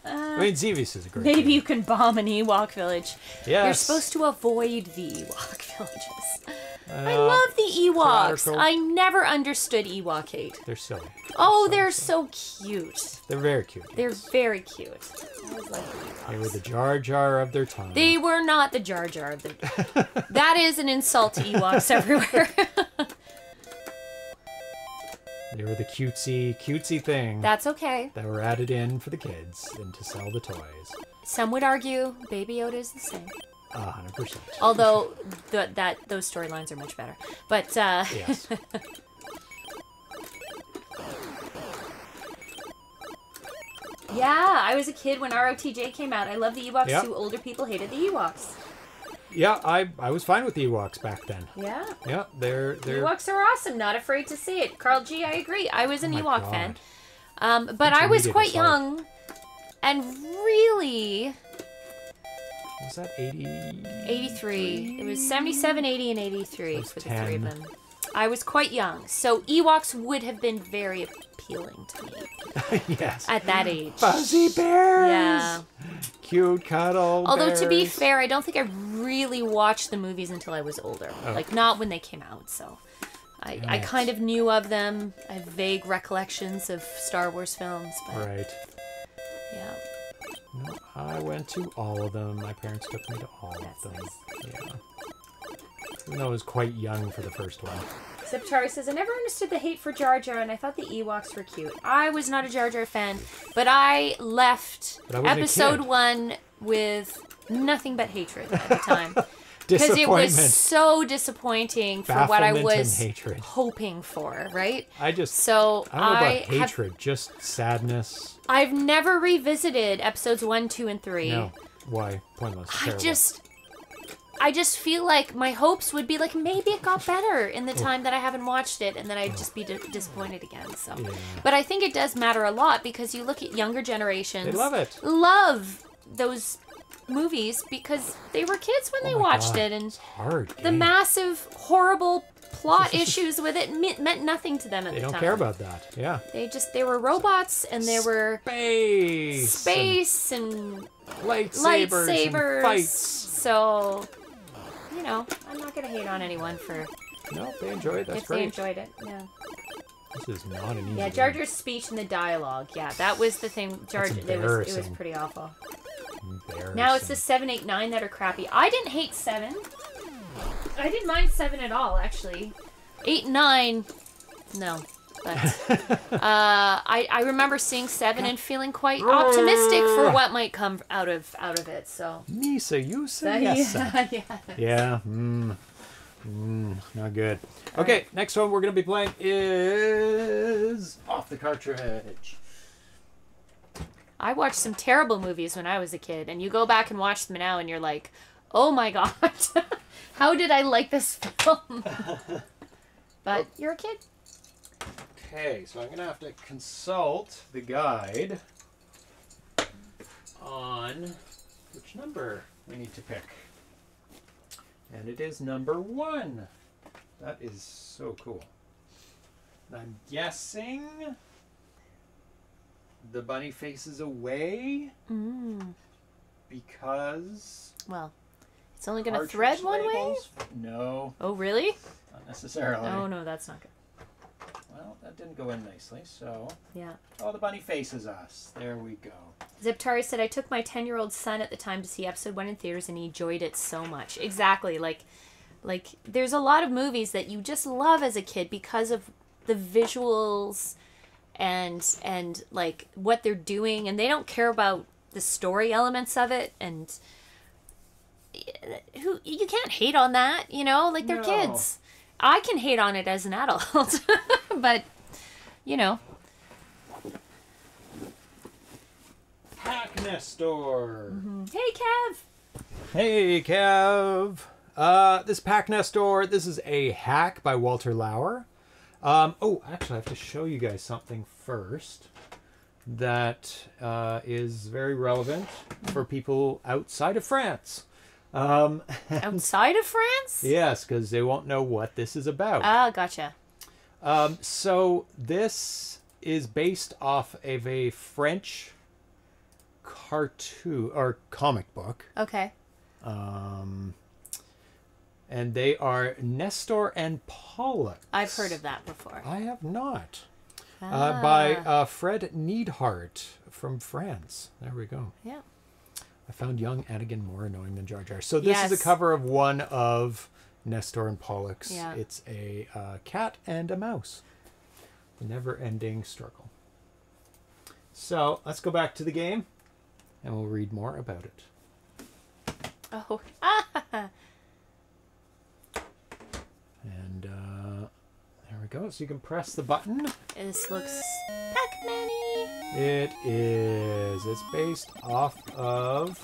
I mean, Xevious is a great. Maybe game. you can bomb an Ewok village. Yes. You're supposed to avoid the Ewok villages. I Uh, love the Ewoks. I never understood Ewok hate. They're silly. Oh, so- they're so cute. They're very cute. They're very cute. I They were the Jar Jar of their time. They were not the Jar Jar of the. that is an insult to Ewoks everywhere. They were the cutesy, cutesy thing That's okay. that were added in for the kids and to sell the toys. Some would argue Baby Yoda is the same. A hundred percent. Although th- that those storylines are much better. But uh, Yes. yeah, I was a kid when ROTJ came out. I love the Ewoks Yep. too. Older people hated the Ewoks. Yeah, I I was fine with the Ewoks back then. Yeah. Yeah, they're they're Ewoks are awesome. Not afraid to say it. Carl G, I agree. I was an Oh Ewok God. fan. Um, but I was quite young and really was that 80 83. It was 77, 80, and 83 That's for the three of them. I was quite young, so Ewoks would have been very appealing to me yes. at that age. Fuzzy bears. Yeah. Cute cuddle. Although to be fair, I don't think I really watched the movies until I was older. Oh. Like not when they came out. So I, I kind of knew of them. I have vague recollections of Star Wars films, but Right. yeah. No, I went to all of them. My parents took me to all That's of them. nice. Yeah. Even though I was quite young for the first one. Ziptari says, I never understood the hate for Jar Jar, and I thought the Ewoks were cute. I was not a Jar Jar fan, but I left But I episode one with nothing but hatred at the time. Because it was so disappointing for what I was hoping for, right? I just So I don't know I about have hatred, just sadness. I've never revisited episodes one, two, and three. No. Why? Pointless. I Terrible. just I just feel like my hopes would be like maybe it got better in the oh. time that I haven't watched it and then I'd just be di- disappointed again. So Yeah. But I think it does matter a lot because you look at younger generations They love it. love those movies because they were kids when oh they Oh my watched God. it and hard. the game. massive horrible plot issues with it meant, meant nothing to them at They the time. They don't care about that. Yeah. They just they were robots and there were Space. space and and lightsabers. lightsabers. And fights. So, you know, I'm not gonna hate on anyone for No, they enjoy it. That's if they enjoyed it. Yeah. This is not an easy. Yeah, game. Jar Jar's speech and the dialogue. Yeah, that was the thing. Jar Jar, it was it was pretty awful. Embarrassing. Now it's the seven, eight, nine that are crappy. I didn't hate seven. I didn't mind seven at all, actually. Eight, nine, no. But uh, I I remember seeing seven and feeling quite optimistic for what might come out of out of it. So. Misa, you say yes. yeah, yeah. Yeah. Mm. Mm, not good. Okay, next one we're gonna be playing is off the cartridge. I watched some terrible movies when I was a kid, and you go back and watch them now, and you're like, "Oh my god, how did I like this film?" but you're a kid. Okay, so I'm gonna have to consult the guide on which number we need to pick. And it is number one. That is so cool. And I'm guessing the bunny faces away Mm. because Well, it's only gonna cartridge thread one way. No, Oh really? not necessarily. Oh no, that's not good. Well, that didn't go in nicely, so Yeah. oh the bunny faces us. There we go. Ziptari said, I took my 10 year old son at the time to see episode one in theaters and he enjoyed it so much. Exactly. Like, like there's a lot of movies that you just love as a kid because of the visuals and, and like what they're doing and they don't care about the story elements of it and eh, who you can't hate on that, you know, like they're No. kids. I can hate on it as an adult, but you know, Pac Nestor. Hey, Kev. Hey, Kev. Uh, this Pac Nestor, this is a hack by Walter Lauer. Um, oh, actually, I have to show you guys something first that uh, is very relevant for people outside of France. Um, Outside of France? yes, because they won't know what this is about. Ah, gotcha. Um, so this is based off of a French cartoon or comic book. Okay. Um, and they are Nestor and Pollux. I've heard of that before. I have not. Uh, by Ah. uh, Fred Neidhardt from France. There we go. Yeah. I found young Anakin more annoying than Jar Jar. So this is a cover of one of Nestor and Pollux. Yeah. It's a uh, cat and a mouse. The never-ending struggle. So let's go back to the game, and we'll read more about it. Oh. Ah. And uh, there we go. So you can press the button. This looks Pac-Man-y. It is. It's based off of.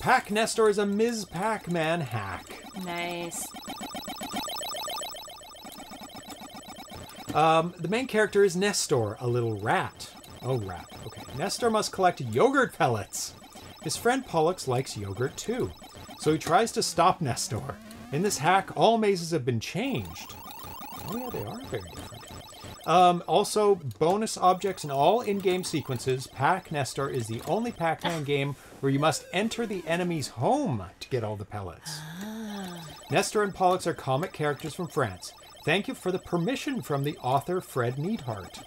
Pac Nestor is a Ms. Pac-Man hack. Nice. Um, the main character is Nestor, a little rat. Oh, rat. Okay. Nestor must collect yogurt pellets. His friend Pollux likes yogurt too, so he tries to stop Nestor. In this hack, all mazes have been changed. Oh yeah, they are very different. Um, also, bonus objects in all in-game sequences. Pac Nestor is the only Pac-Man game where you must enter the enemy's home to get all the pellets. Nestor and Pollux are comic characters from France. Thank you for the permission from the author Fred Neidhardt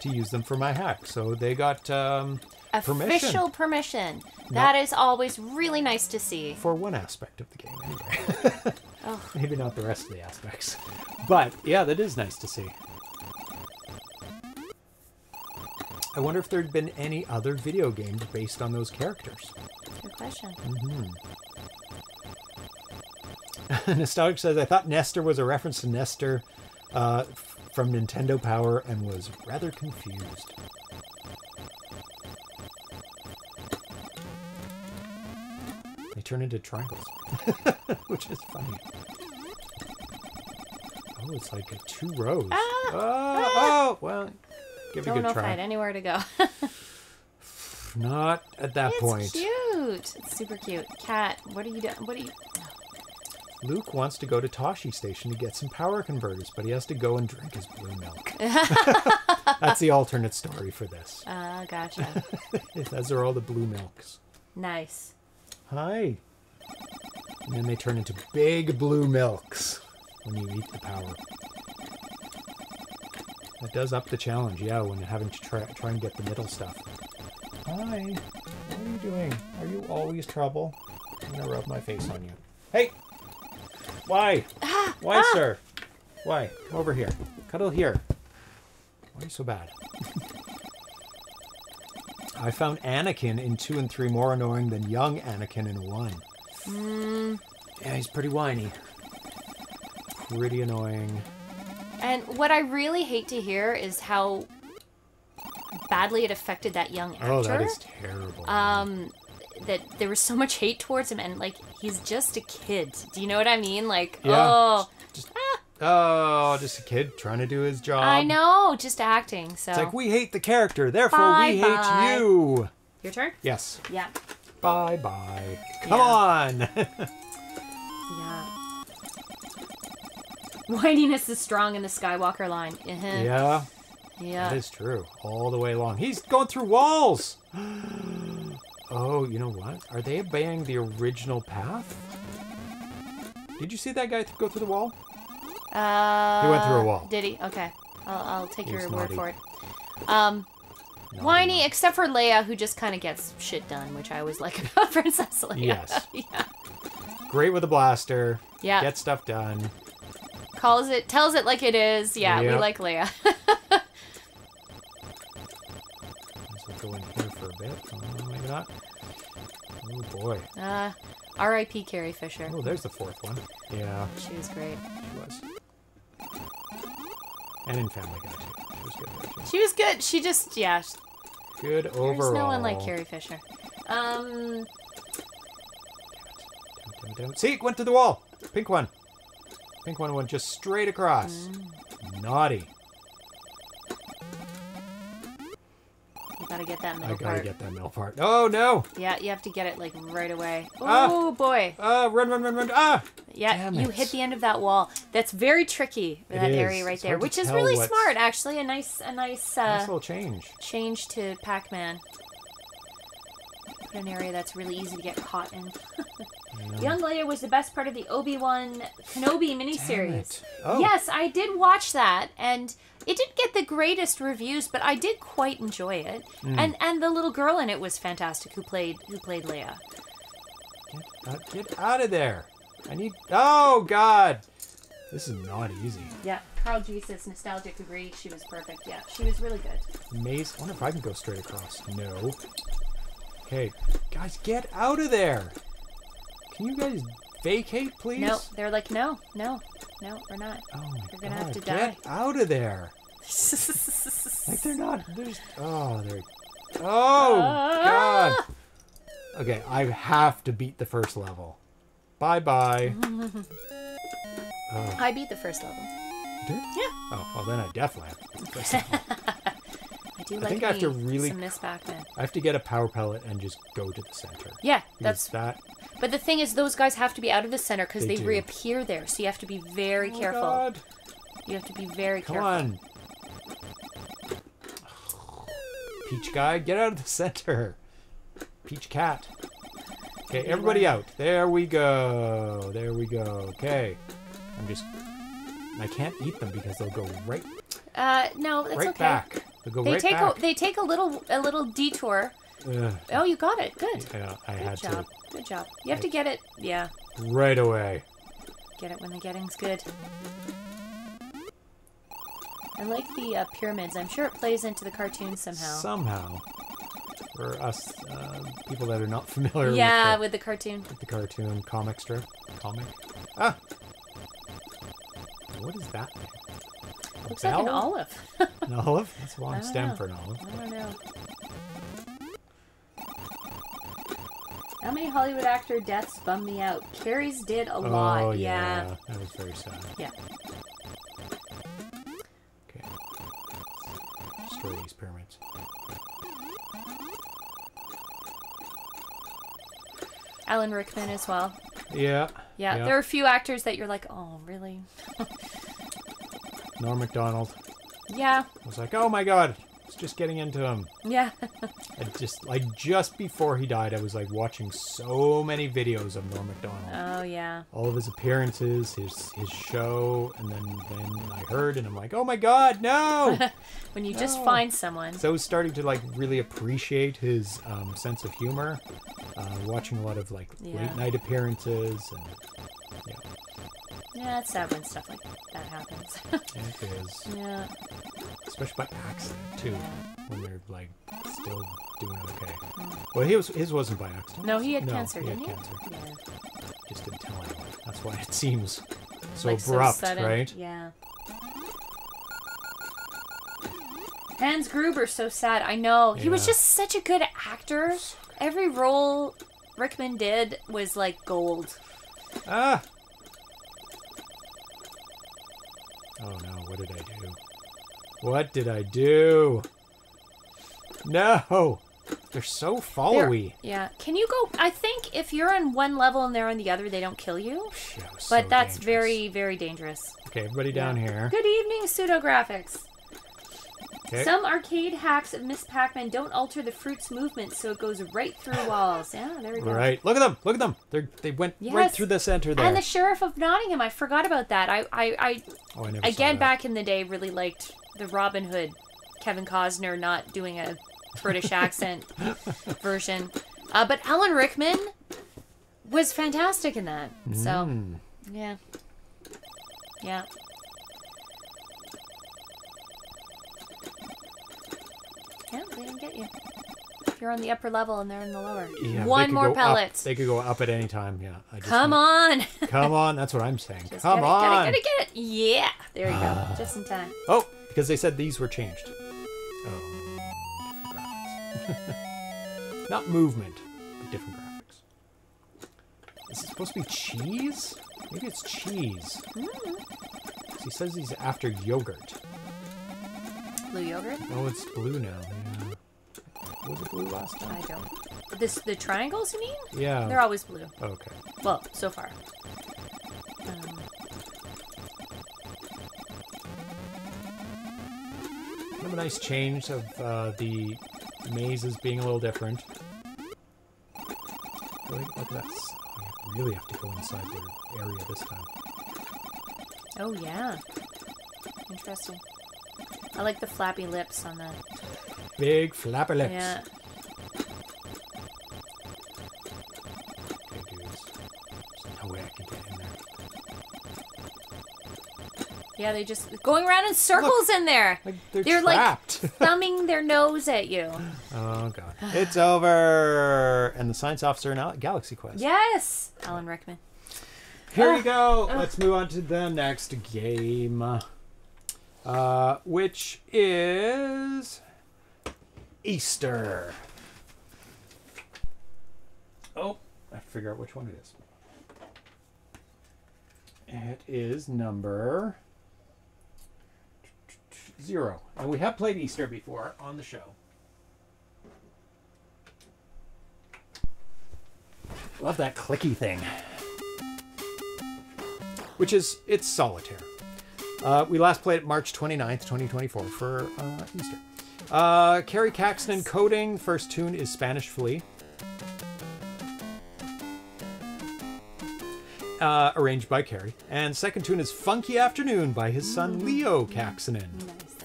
to use them for my hack. So they got um, permission Official permission. That is always really nice to see. for one aspect of the game, anyway. Maybe not the rest of the aspects. But yeah, that is nice to see. I wonder if there'd been any other video games based on those characters. Good question. Nostalgic says, I thought Nestor was a reference to Nestor uh, from Nintendo Power and was rather confused. They turn into triangles, which is funny. Oh, it's like a two rows. Ah! oh, oh, well, give it a Don't good know if I had anywhere to go. Not at that it's point. It's cute. It's super cute. Cat, what are you doing? What are you? Luke wants to go to Tosche Station to get some power converters, but he has to go and drink his blue milk. That's the alternate story for this. Ah, gotcha. Those are all the blue milks. nice. Hi. And then they turn into big blue milks when you eat the power. That does up the challenge, yeah, when you're having to try, try and get the middle stuff. Hi. What are you doing? Are you always trouble? I'm gonna rub my face on you. Hey! Why? Ah, Why, ah. sir? Why? Come over here. Cuddle here. Why are you so bad? I found Anakin in 2 and 3 more annoying than young Anakin in 1. Yeah, he's pretty whiny. Pretty annoying. And what I really hate to hear is how badly it affected that young actor. Oh, that is terrible. um that there was so much hate towards him and like he's just a kid. Do you know what I mean? Like, Yeah. oh, oh, just a kid trying to do his job. I know, just acting. So It's like, we hate the character, therefore we Bye-bye. hate you. your turn? Yes. Yeah. Bye bye. Come Yeah. on. Yeah. Whininess is strong in the Skywalker line. Uh-huh. yeah, Yeah. that is true. All the way along. He's going through walls. oh, you know what? Are they obeying the original path? Did you see that guy th- go through the wall? Uh, He went through a wall. Did he? Okay. I'll, I'll take He your word naughty. for it. Um, No, whiny, no. except for Leia, who just kind of gets shit done, which I always like about Princess Leia. Yes. yeah. Great with a blaster. Yeah. Get stuff done. Calls it, tells it like it is. Yeah, we like Leia. Let's go in here for a bit. Oh, maybe not. Oh boy. uh, R.I.P. Carrie Fisher. Oh, there's the fourth one. Yeah, She was great. she was. And in Family Guy. She was good. She was good. She just, yeah. Good overall. There's no one like Carrie Fisher. Um, Damn it, damn it. See, it went to the wall. Pink one. Pink one went just straight across. Mm. Naughty. Gotta get that I gotta part. get that middle part. Oh no! Yeah, you have to get it like right away. Ah. Oh boy. Ah, run, run, run, run! Ah! Yeah, you it. hit the end of that wall. That's very tricky. that area right It's there, which is really what's- smart actually. A nice, a nice, uh, Nice little change. change to Pac-Man. Put an area that's really easy to get caught in. Young Leia was the best part of the Obi-Wan Kenobi miniseries. Oh. Yes, I did watch that, and it didn't get the greatest reviews, but I did quite enjoy it. Hmm. And and the little girl in it was fantastic, who played who played Leia. Get, uh, get out of there! I need. Oh God! This is not easy. Yeah, Carl G says nostalgic agree. She was perfect. Yeah, she was really good. Maze. I wonder if I can go straight across. No. Okay, guys, get out of there! Can you guys vacate, please? No, they're like, no, no, no, we're not. Oh my You're gonna have God, to Get out of there! Like they're not. They're. Oh, they're. Oh ah! God. Okay, I have to beat the first level. Bye bye. I beat the first level. Did? Yeah, Oh, well then I definitely have to beat the first level. I do like think I have to really- some Miss Pac-Man. I have to get a power pellet and just go to the center. Yeah, that's. that. But the thing is, those guys have to be out of the center because They they, reappear there. So you have to be very Oh, careful. God. You have to be very Come careful. Come on. Peach guy, get out of the center. Peach cat. Okay, everybody out. There we go. There we go. Okay. I'm just. I can't eat them because they'll go right, Uh, no, that's right okay. back. They'll go They right take back. a they take a little a little detour. Ugh. Oh, you got it. Good. Yeah, I Good had job. Good job. You have to get it. Yeah, right away. get it when the getting's good. I like the uh, pyramids. I'm sure it plays into the cartoon somehow. Somehow, for us uh, people that are not familiar yeah, with, with the cartoon. with the cartoon comic strip, comic. Ah, what is that? thing? Looks like an olive. An olive? That's a long stem know. for an olive. I don't know. How many Hollywood actor deaths bum me out? Carrie's did a oh, lot. oh yeah. yeah, that was very sad. Yeah. Okay, destroy these pyramids. Alan Rickman as well. Yeah. Yeah, Yeah. there are a few actors that you're like, oh, really? Norm Macdonald. Yeah, I was like, oh my god, it's just getting into him. yeah. I just like just before he died, I was like watching so many videos of Norm Macdonald. oh, yeah. all of his appearances, his his show, and then then I heard, and I'm like, oh my god, no! When you just find someone. so I was starting to like really appreciate his um, sense of humor, uh, watching a lot of like Yeah. late night appearances, and yeah, Yeah, it's sad when stuff like that happens. it is, yeah. especially by accident too, when they're like still doing okay. Well, his his wasn't by accident. No, he had No, cancer, he had didn't he? cancer. Yeah. Just didn't tell anyone. That's why it seems so like abrupt, so right? Yeah. Hans Gruber, so sad. I know. He was just such a good actor. Every role Rickman did was like gold. Ah! Oh no, what did I do? What did I do? No! They're so They're- followy. Yeah. Can you go? I think if you're on one level and they're on the other, they don't kill you. Yeah, But so that's dangerous. very, very dangerous. Okay, everybody down here. Good evening, pseudographics. Okay. Some arcade hacks of Miss Pac-Man don't alter the fruit's movement, so it goes right through walls. Yeah, there we go. Right. Look at them. Look at them. They they went right through the center there. And the Sheriff of Nottingham, I forgot about that. I, I, I oh, I again back in the day really liked the Robin Hood, Kevin Costner not doing a British accent version, uh, but Alan Rickman was fantastic in that. So Mm. yeah, yeah. Yeah, they didn't get you. You're on the upper level and they're in the lower, Yeah, one more up- They could go up at any time. Yeah. I just Come need- on. Come on. That's what I'm saying. Just Come get it, on. Get it, get it, get it. Yeah. There you go. Just in time. Oh, because they said these were changed. Oh. Not movement, but different graphics. Is it supposed to be cheese? Maybe it's cheese. 'Cause He says he's after yogurt. Blue yogurt? Oh, it's blue now. Yeah. Was it blue last time? I don't. This the triangles you mean? Yeah. They're always blue. Okay. Well, so far. Um, Kind of a nice change of uh, the mazes being a little different. Really, look at that. I really have to go inside the area this time. oh yeah. Interesting. I like the flappy lips on that. Big flappy lips. Yeah. Okay, dudes. There's no way I can get in there. Yeah, they just going around in circles in there. Like they're, They're, like. Thumbing their nose at you. oh god. It's over. And the science officer in Galaxy Quest. Yes, Alan Rickman. Here we go. Let's move on to the next game, uh, which is Easter. Oh, I have to figure out which one it is. It is number zero, and we have played Easter before on the show. Love that clicky thing which is it's solitaire. Uh, we last played it March 29th, 2024 for uh, Easter. Uh, Karri Kaksonen coding. First tune is Spanish Flea. Uh, arranged by Karri. And second tune is Funky Afternoon by his son Leo Kaksonen.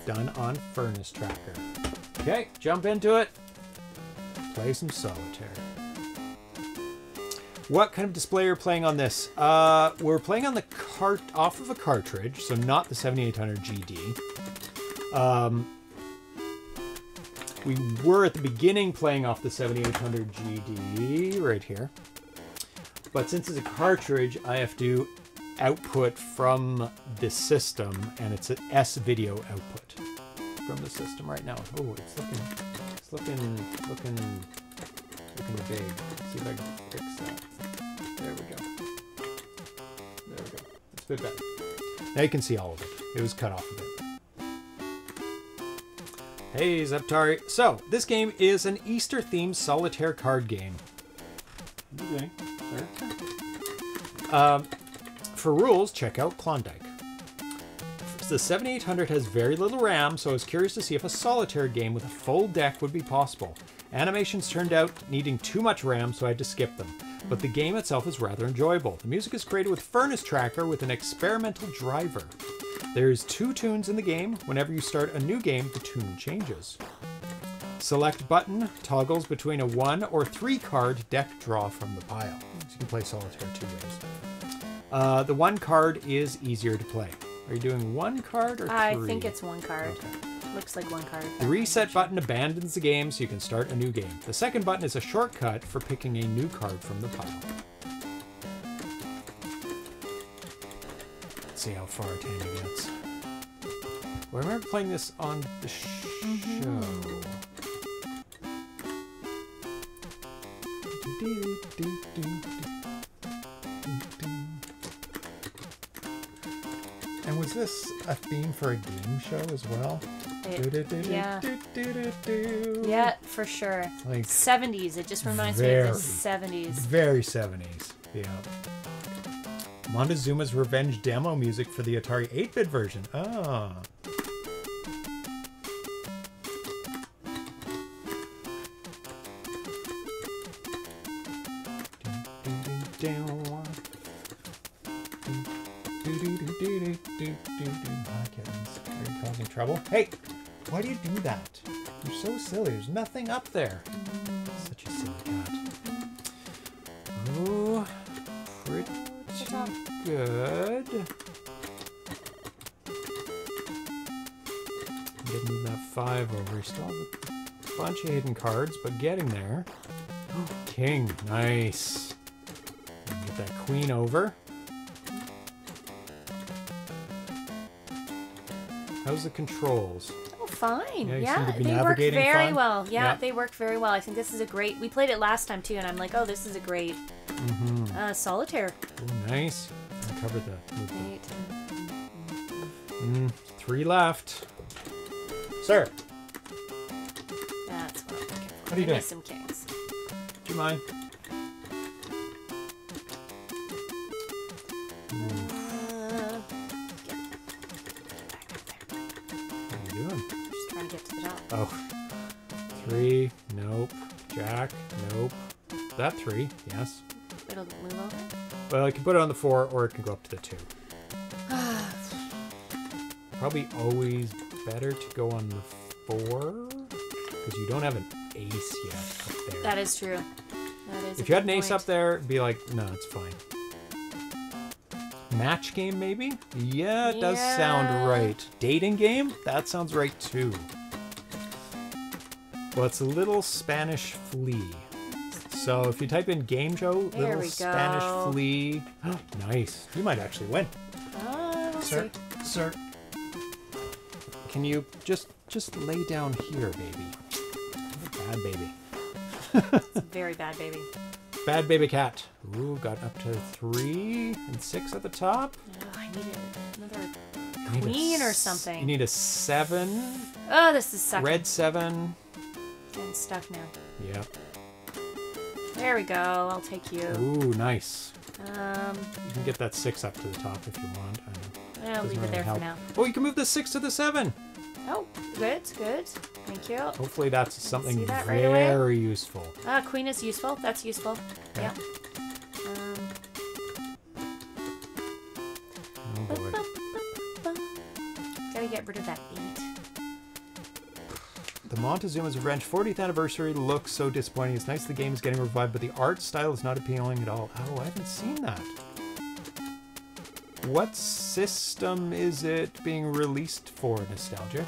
Done on Furnace Tracker. Okay, jump into it. Play some solitaire. What kind of display are you playing on this? Uh, we're playing on the cart off of a cartridge, so not the 7800 GD. Um, we were at the beginning playing off the 7800 GD right here, but since it's a cartridge, I have to output from the system, and it's an S video output from the system right now. Oh, it's looking, it's looking, looking, looking big. Let's see if I can fix that. We go. Bit better. Now you can see all of it. It was cut off a bit. Hey, Zeptari. So, this game is an Easter themed solitaire card game. Okay. Um, for rules, check out Klondike. The 7800 has very little RAM, so I was curious to see if a solitaire game with a full deck would be possible. Animations turned out needing too much RAM, so I had to skip them. But the game itself is rather enjoyable. The music is created with Furnace Tracker with an experimental driver. There's two tunes in the game. Whenever you start a new game, the tune changes. Select button toggles between a one or three card deck draw from the pile. So you can play solitaire two ways. Uh, the one card is easier to play. Are you doing one card or three? I think it's one card. Okay. Looks like one card. The reset button abandons the game so you can start a new game. The second button is a shortcut for picking a new card from the pile. Let's see how far Tanya gets. Well, I remember playing this on the show. And was this a theme for a game show as well? It- yeah. Yeah, for sure. Like 70s. It just reminds me of the 70s. very 70s. Yeah. Montezuma's Revenge demo music for the Atari 8-bit version. Ah. Hi, kittens. Are you causing trouble? Hey, why do you do that? You're so silly. There's nothing up there. Such a silly cat. Oh, pretty good. Getting that five over. Still have a bunch of hidden cards, but getting there. Oh, king, nice. Get that queen over. How's the controls? Fine. Yeah, Yeah, seem to be they work very well. Yeah, Yeah. they work very well. I think this is a great. We played it last time too, and I'm like, oh, this is a great Mm-hmm. uh, solitaire. Oh, nice. I covered the. Eight. Mm, three left. Sir, That's what I'm looking for. What are you doing? some kings. do you mind? Jack. Nope. That three. Yes. It'll move over. Well, I can put it on the four, or it can go up to the two. Probably always better to go on the four because you don't have an ace yet up there. That is true. That is. if you had an ace point. up there, be like, no, it's fine. Match game, maybe? Yeah, it does sound right. Dating game? That sounds right too. Well, it's a little Spanish flea. So if you type in game show, There little Spanish flea. nice. You might actually win. Oh, we'll Sir, see. sir. Can you just just lay down here, baby? Bad baby. It's a very bad baby. Bad baby cat. Ooh, got up to three and six at the top. Oh, I need another You need a queen or something. You need a seven, Oh, this is sucking. red seven. Getting stuck now. Yeah. There we go. I'll take you. Ooh, nice. Um, You can get that six up to the top if you want. I know. I'll Doesn't leave it really there help. for now. Oh, you can move the six to the seven. Oh, good, good. Thank you. Hopefully, that's something that right very useful. Ah, queen is useful. That's useful. Yeah. Yeah. Montezuma's Revenge 40th anniversary looks so disappointing. It's nice the game is getting revived, but the art style is not appealing at all. Oh, I haven't seen that. What system is it being released for, Nostalgic?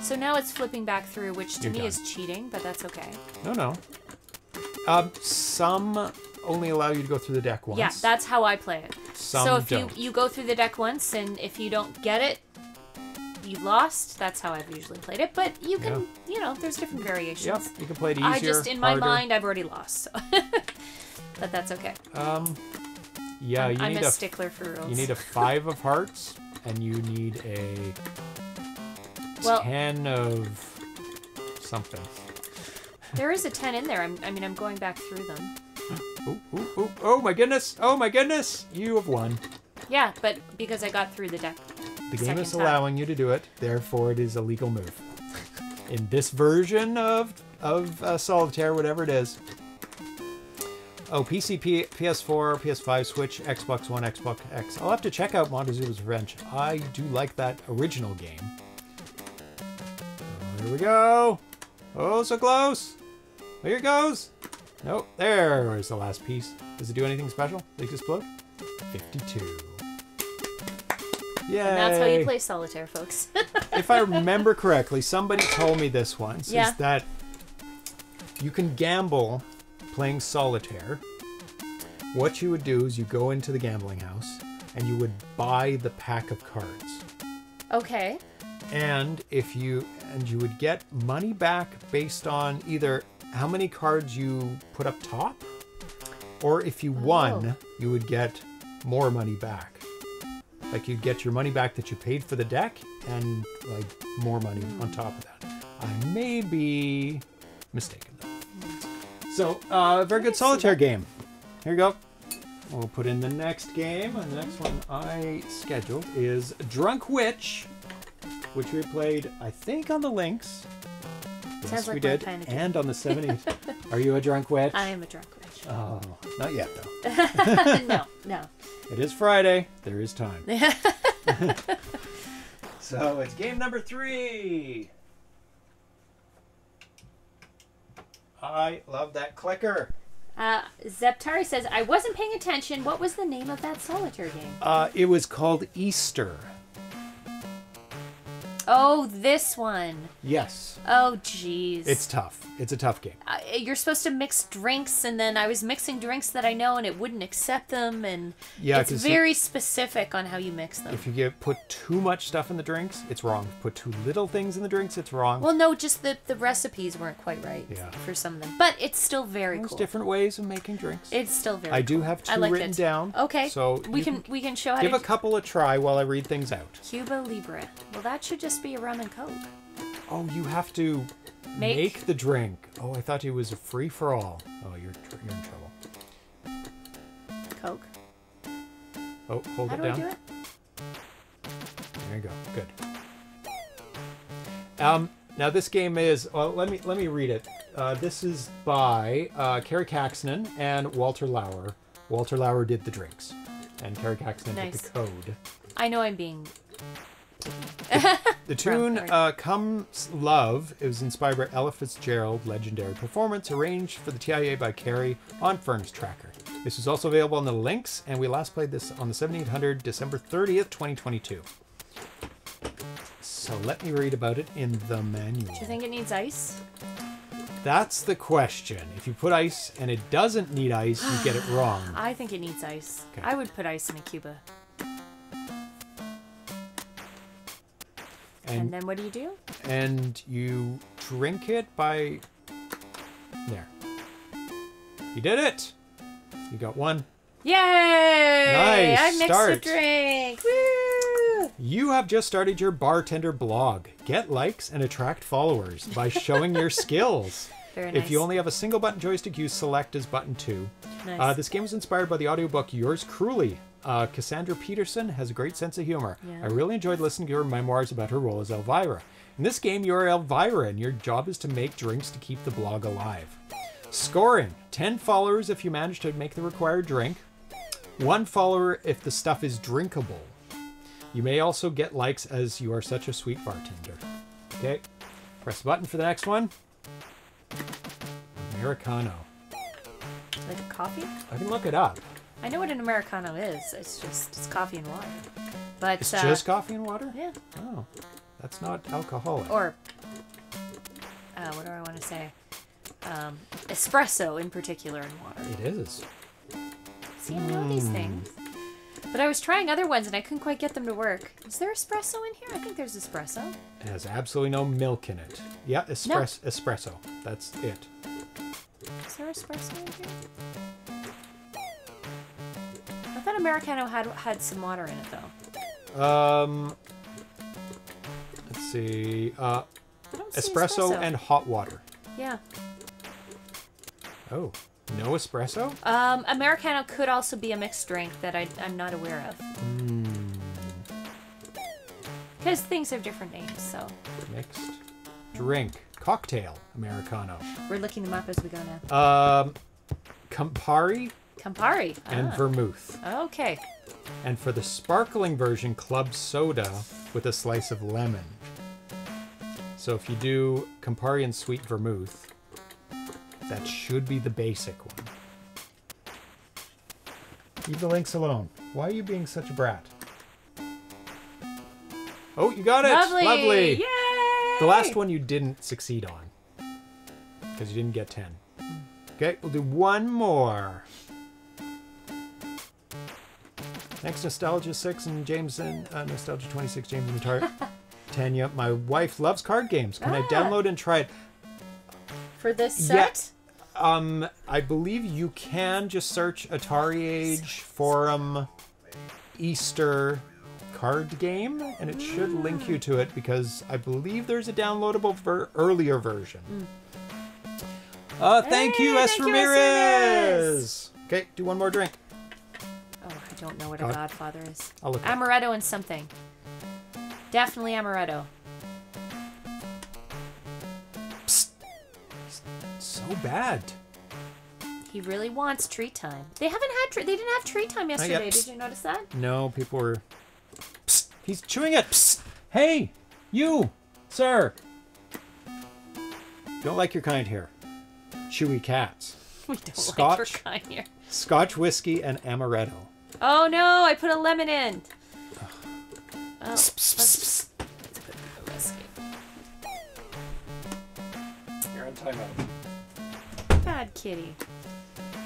So now it's flipping back through, which to You're me done. is cheating, but that's okay. No, no. Um, some only allow you to go through the deck once. Yeah, that's how I play it. Some so if don't. you you go through the deck once, and if you don't get it, you lost. That's how I've usually played it. But you can, you know, there's different variations. Yep, you can play it easier. I just, in my harder. mind, I've already lost. So. but that's okay. Um, yeah, I'm, you I'm need a a stickler for rules. you need a five of hearts, and you need a Well- ten of something. There is a ten in there. I'm, I mean, I'm going back through them. Ooh, ooh, ooh, oh my goodness! Oh my goodness! You have won. Yeah, but because I got through the deck. The game is time. allowing you to do it, therefore it is a legal move. In this version of of uh, Solitaire, whatever it is. Oh, PC, P- PS4, PS5, Switch, Xbox One, Xbox X. I'll have to check out Montezuma's Revenge. I do like that original game. Here we go. Oh, so close. Here it goes. Nope, there is the last piece. Does it do anything special? Does it explode? 52. Yeah. And that's how you play solitaire, folks. if I remember correctly, somebody told me this once Yeah. is that you can gamble playing solitaire. What you would do is you go into the gambling house and you would buy the pack of cards. okay. And if you and you would get money back based on either how many cards you put up top or if you won, Oh. you would get more money back. Like you'd get your money back that you paid for the deck and like more money on top of that. I may be mistaken though. So, uh, very good solitaire game. Here you go. We'll put in the next game, and the next one I scheduled is Drunk Witch, which we played, I think, on the Lynx. Yes, Sounds we like my did, kind of and on the 70s. Are you a drunk witch? I am a drunk witch. Oh, not yet though. no, no. It is Friday. There is time. so it's game number three. I love that clicker. Uh, Zeptari says, I wasn't paying attention. What was the name of that solitaire game? Uh, it was called Easter. Oh, this one. Yes. Oh, jeez. It's tough. It's a tough game. uh, you're supposed to mix drinks and then i was mixing drinks that i know and it wouldn't accept them and Yeah, it's 'cause it- very specific on how you mix them If you get put too much stuff in the drinks, it's wrong. Put too little things in the drinks, it's wrong. well no just the the recipes weren't quite right Yeah. for some of them but it's still very There's cool different ways of making drinks. it's still very I do cool. have two liked written it. down. okay So we you can, we can show how give to a couple a try while I read things out. cuba libre well that should just be a rum and coke Oh, you have to Make- make, the drink. Oh, I thought it was a free for all. Oh, you're you're in trouble. coke Oh, hold how it do down. i do it There you go. Good. Um, now this game is. Well, let me let me read it. Uh, this is by uh, Karri Kaksonen and Walter Lauer. Walter Lauer did the drinks, and Karri Kaksonen did the code. i know i'm being The tune uh, "Comes Love" was inspired by Ella Fitzgerald legendary performance, arranged for the TIA by Karri on Furnace Tracker. This is also available on the links, and we last played this on the 7800 December 30th, 2022. So let me read about it in the manual. do you think it needs ice That's the question. If you put ice and it doesn't need ice, you get it wrong. i think it needs ice Okay. i would put ice in a cuba and And then what do you do and you drink it by there. You did it. You got one. Yay! Nice I mixed start. a drink. Woo! You have just started your bartender blog. Get likes and attract followers by showing your skills. Very nice. If you only have a single button joystick, use select as button two. Nice. Uh, this game is inspired by the audiobook Yours Cruelly. Uh, Cassandra Peterson has a great sense of humor. Yeah. I really enjoyed listening to her memoirs about her role as Elvira. In this game, you're Elvira, and your job is to make drinks to keep the blog alive. Scoring 10 followers if you manage to make the required drink, 1 follower if the stuff is drinkable. You may also get likes as you are such a sweet bartender. Okay, press the button for the next one. Americano. like a coffee? I can look it up. I know what an americano is. It's just it's coffee and water. But It's uh, just coffee and water? yeah, Oh, that's not alcoholic. or uh, what do I want to say? Um, espresso in particular in water. It is. See, I know Hmm. these things. But I was trying other ones and I couldn't quite get them to work. Is there espresso in here? I think there's espresso. It has absolutely no milk in it. Yeah, espresso. No. Espresso. That's it. Is there espresso in here? Thought Americano had had some water in it though. Um, let's see. Uh, see espresso, and hot water. yeah. Oh, no espresso? Um, Americano could also be a mixed drink that I, I'm not aware of. Hmm. Because things have different names, so Mixed drink. Cocktail Americano. we're looking them up as we go now. Um, Campari Campari. and Ah, vermouth. okay. And for the sparkling version, club soda with a slice of lemon. So if you do Campari and sweet vermouth, that should be the basic one. Leave the links alone. Why are you being such a brat? Oh, you got it! Lovely. Lovely. Yay! The last one you didn't succeed on. Because you didn't get 10. Okay, we'll do one more. Next, Nostalgia 6 and Jameson, uh, Nostalgia 26, James and Tar- Tanya. My wife loves card games. Can I Ah. download and try it? For this Yeah. set? Um, I believe you can just search Atari Age Forum Easter card game, and it should link you to it because I believe there's a downloadable ver- earlier version. Uh, thank you, S. thank you, S. Ramirez. Okay, do one more drink. I don't know what God. a Godfather is. I'll look it up. Amaretto and something. Definitely amaretto. So bad. He really wants tree time. They haven't had tre- they didn't have tree time yesterday. Did you notice that? No, people were. Psst, he's chewing it. Psst. Hey, you, sir. Don't like your kind here. Chewy cats. We don't like Scotch? your kind here. Scotch whiskey and amaretto. Oh no, I put a lemon in. Oh, let's put. You're on timeout. Bad kitty.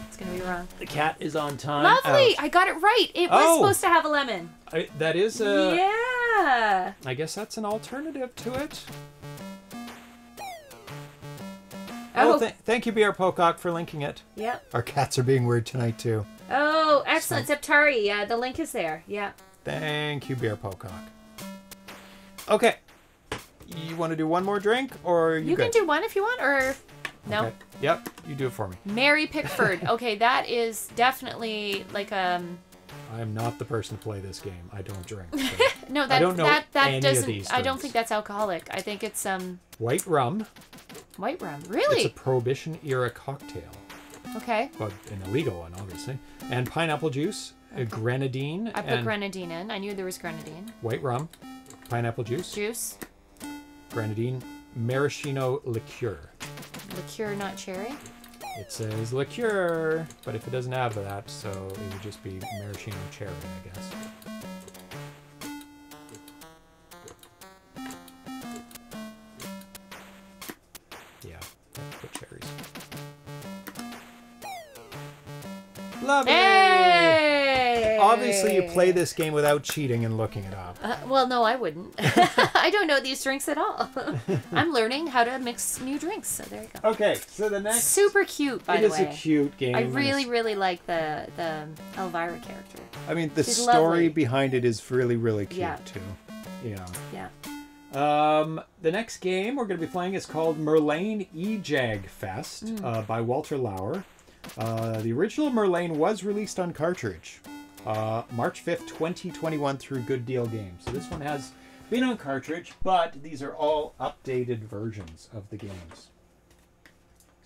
It's gonna be wrong. The cat is on time. Lovely! Out. I got it right. It was oh. supposed to have a lemon. I, that is a. Yeah. I guess that's an alternative to it. Oh, oh. th thank you, BR Pocock, for linking it. Yep. Our cats are being weird tonight, too. Oh, excellent. Septari. Yeah, the link is there. Yeah. Thank you, BR Pocock. Okay. You want to do one more drink, or you, You can do one if you want, or no. Okay. Yep, you do it for me. Mary Pickford. okay, that is definitely like um. I am not the person to play this game. I don't drink. so. No, that don't know that that any of doesn't. these I don't think that's alcoholic. I think it's um White rum. white rum. Really? It's a Prohibition era cocktail. Okay. But an illegal one, obviously. And pineapple juice, a grenadine, I put and grenadine in. I knew there was grenadine. white rum, pineapple juice, Juice, grenadine, maraschino liqueur. liqueur, not cherry. It says liqueur, but if it doesn't have that, so it would just be maraschino cherry, I guess. Yeah, put cherries. Love it! Hey! Obviously, you play this game without cheating and looking it up. Uh, well, no, I wouldn't. I don't know these drinks at all. I'm learning how to mix new drinks. So there you go. Okay, so the next. Super cute, by it the is a cute game. I really, really like the the Elvira character. I mean, the She's story lovely. behind it is really, really cute Yeah. too. Yeah. Yeah. Um, the next game we're going to be playing is called Merlain E-Jag Fest Hmm. uh, by Walter Lauer. Uh, the original Merlain was released on cartridge uh, March 5th, 2021 through Good Deal Games. So this one has been on cartridge, but these are all updated versions of the games.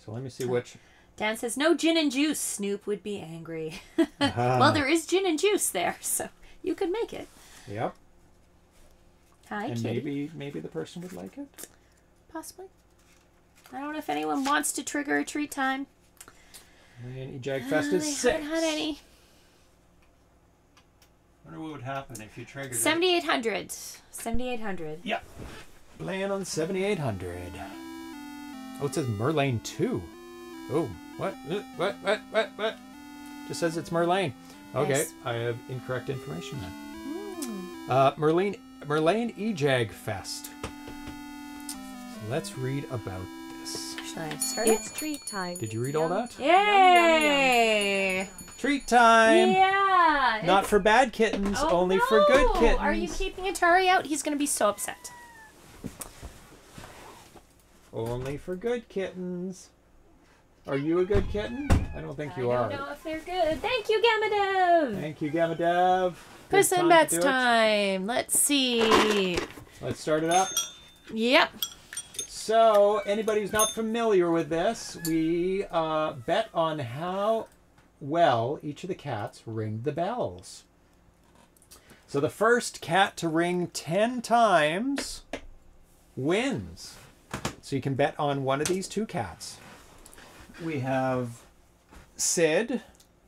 So let me see which. Dan says no gin and juice. Snoop would be angry. Ah, well, there is gin and juice there, so you could make it. Yep. Hi, and kitty. maybe maybe the person would like it. Possibly. I don't know if anyone wants to trigger a treat time. And E-Jag Fest Uh, is they six. haven't had any. wonder what would happen if you triggered it. 7800. 7800. Yeah. Playing on 7800. Oh, it says Merlain 2. Oh, what? Uh, What? What? What? What? Just says it's Merlain. Okay, Yes. I have incorrect information then. Hmm. Uh, Merlain, Merlain E-Jag Fest. So let's read about this. Should I start it? It's treat time. Did you read all that? Yay! Treat time! Yeah. Not for bad kittens, Oh, only for good kittens. Are you keeping Atari out? He's going to be so upset. Only for good kittens. Are you a good kitten? I don't think you I are. I don't know if they're good. Thank you, Gamadev. Thank you, Gamma Dev. Good Puss time in Bets time. Let's see. Let's start it up. Yep. So, anybody who's not familiar with this, we uh, bet on how well each of the cats ring the bells. So, the first cat to ring 10 times wins. So, you can bet on one of these two cats. We have Sid,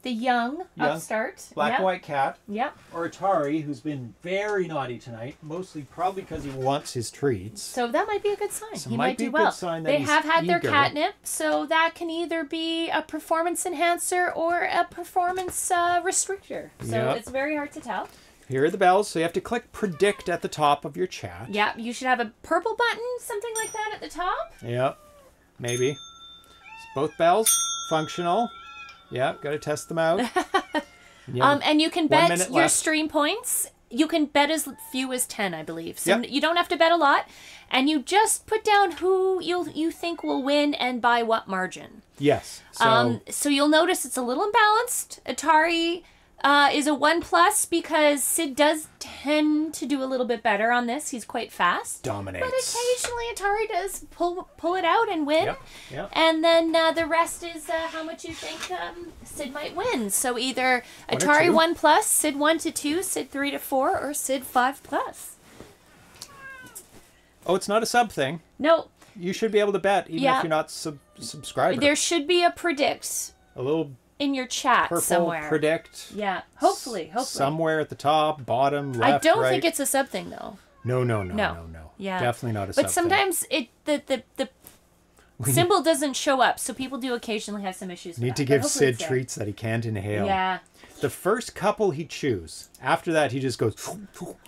The young, Young. upstart. black yep. and white cat, Yep. or Atari, who's been very naughty tonight, mostly probably because he wants his treats. So that might be a good sign. So he might might, do well. they have had their catnip, so that can either be a performance enhancer or a performance uh, restrictor. So Yep. it's very hard to tell. Here are the bells, so you have to click predict at the top of your chat. Yeah, you should have a purple button, something like that at the top. Yep. Maybe. It's Both bells functional. Yep, got to test them out. And you Um, and you can bet your left. stream points. You can bet as few as ten, I believe. So Yep. you don't have to bet a lot, and you just put down who you you think will win and by what margin. yes. So um, so you'll notice it's a little imbalanced. Atari uh, is a one plus because Sid does tend to do a little bit better on this. He's quite fast. dominates. But occasionally Atari does pull pull it out and win. Yep. Yep. And then uh, the rest is uh, how much you think um, Sid might win. So either One Atari two. 1 plus, Sid 1 to 2, Sid 3 to 4, or Sid 5 plus. Oh, it's not a sub thing. No, You should be able to bet even Yeah. if you're not sub- subscriber. there should be a predict a little in your chat purple somewhere. predict. yeah, hopefully, hopefully. Somewhere at the top, bottom, left, I don't right. think it's a sub thing though. No, no, no, No. no, no. Yeah. Definitely not a sub But thing. sometimes it the the, the Symbol doesn't show up, so people do occasionally have some issues. Need that, to give Sid treats that he can't inhale. Yeah, The first couple he chews. After that, he just goes.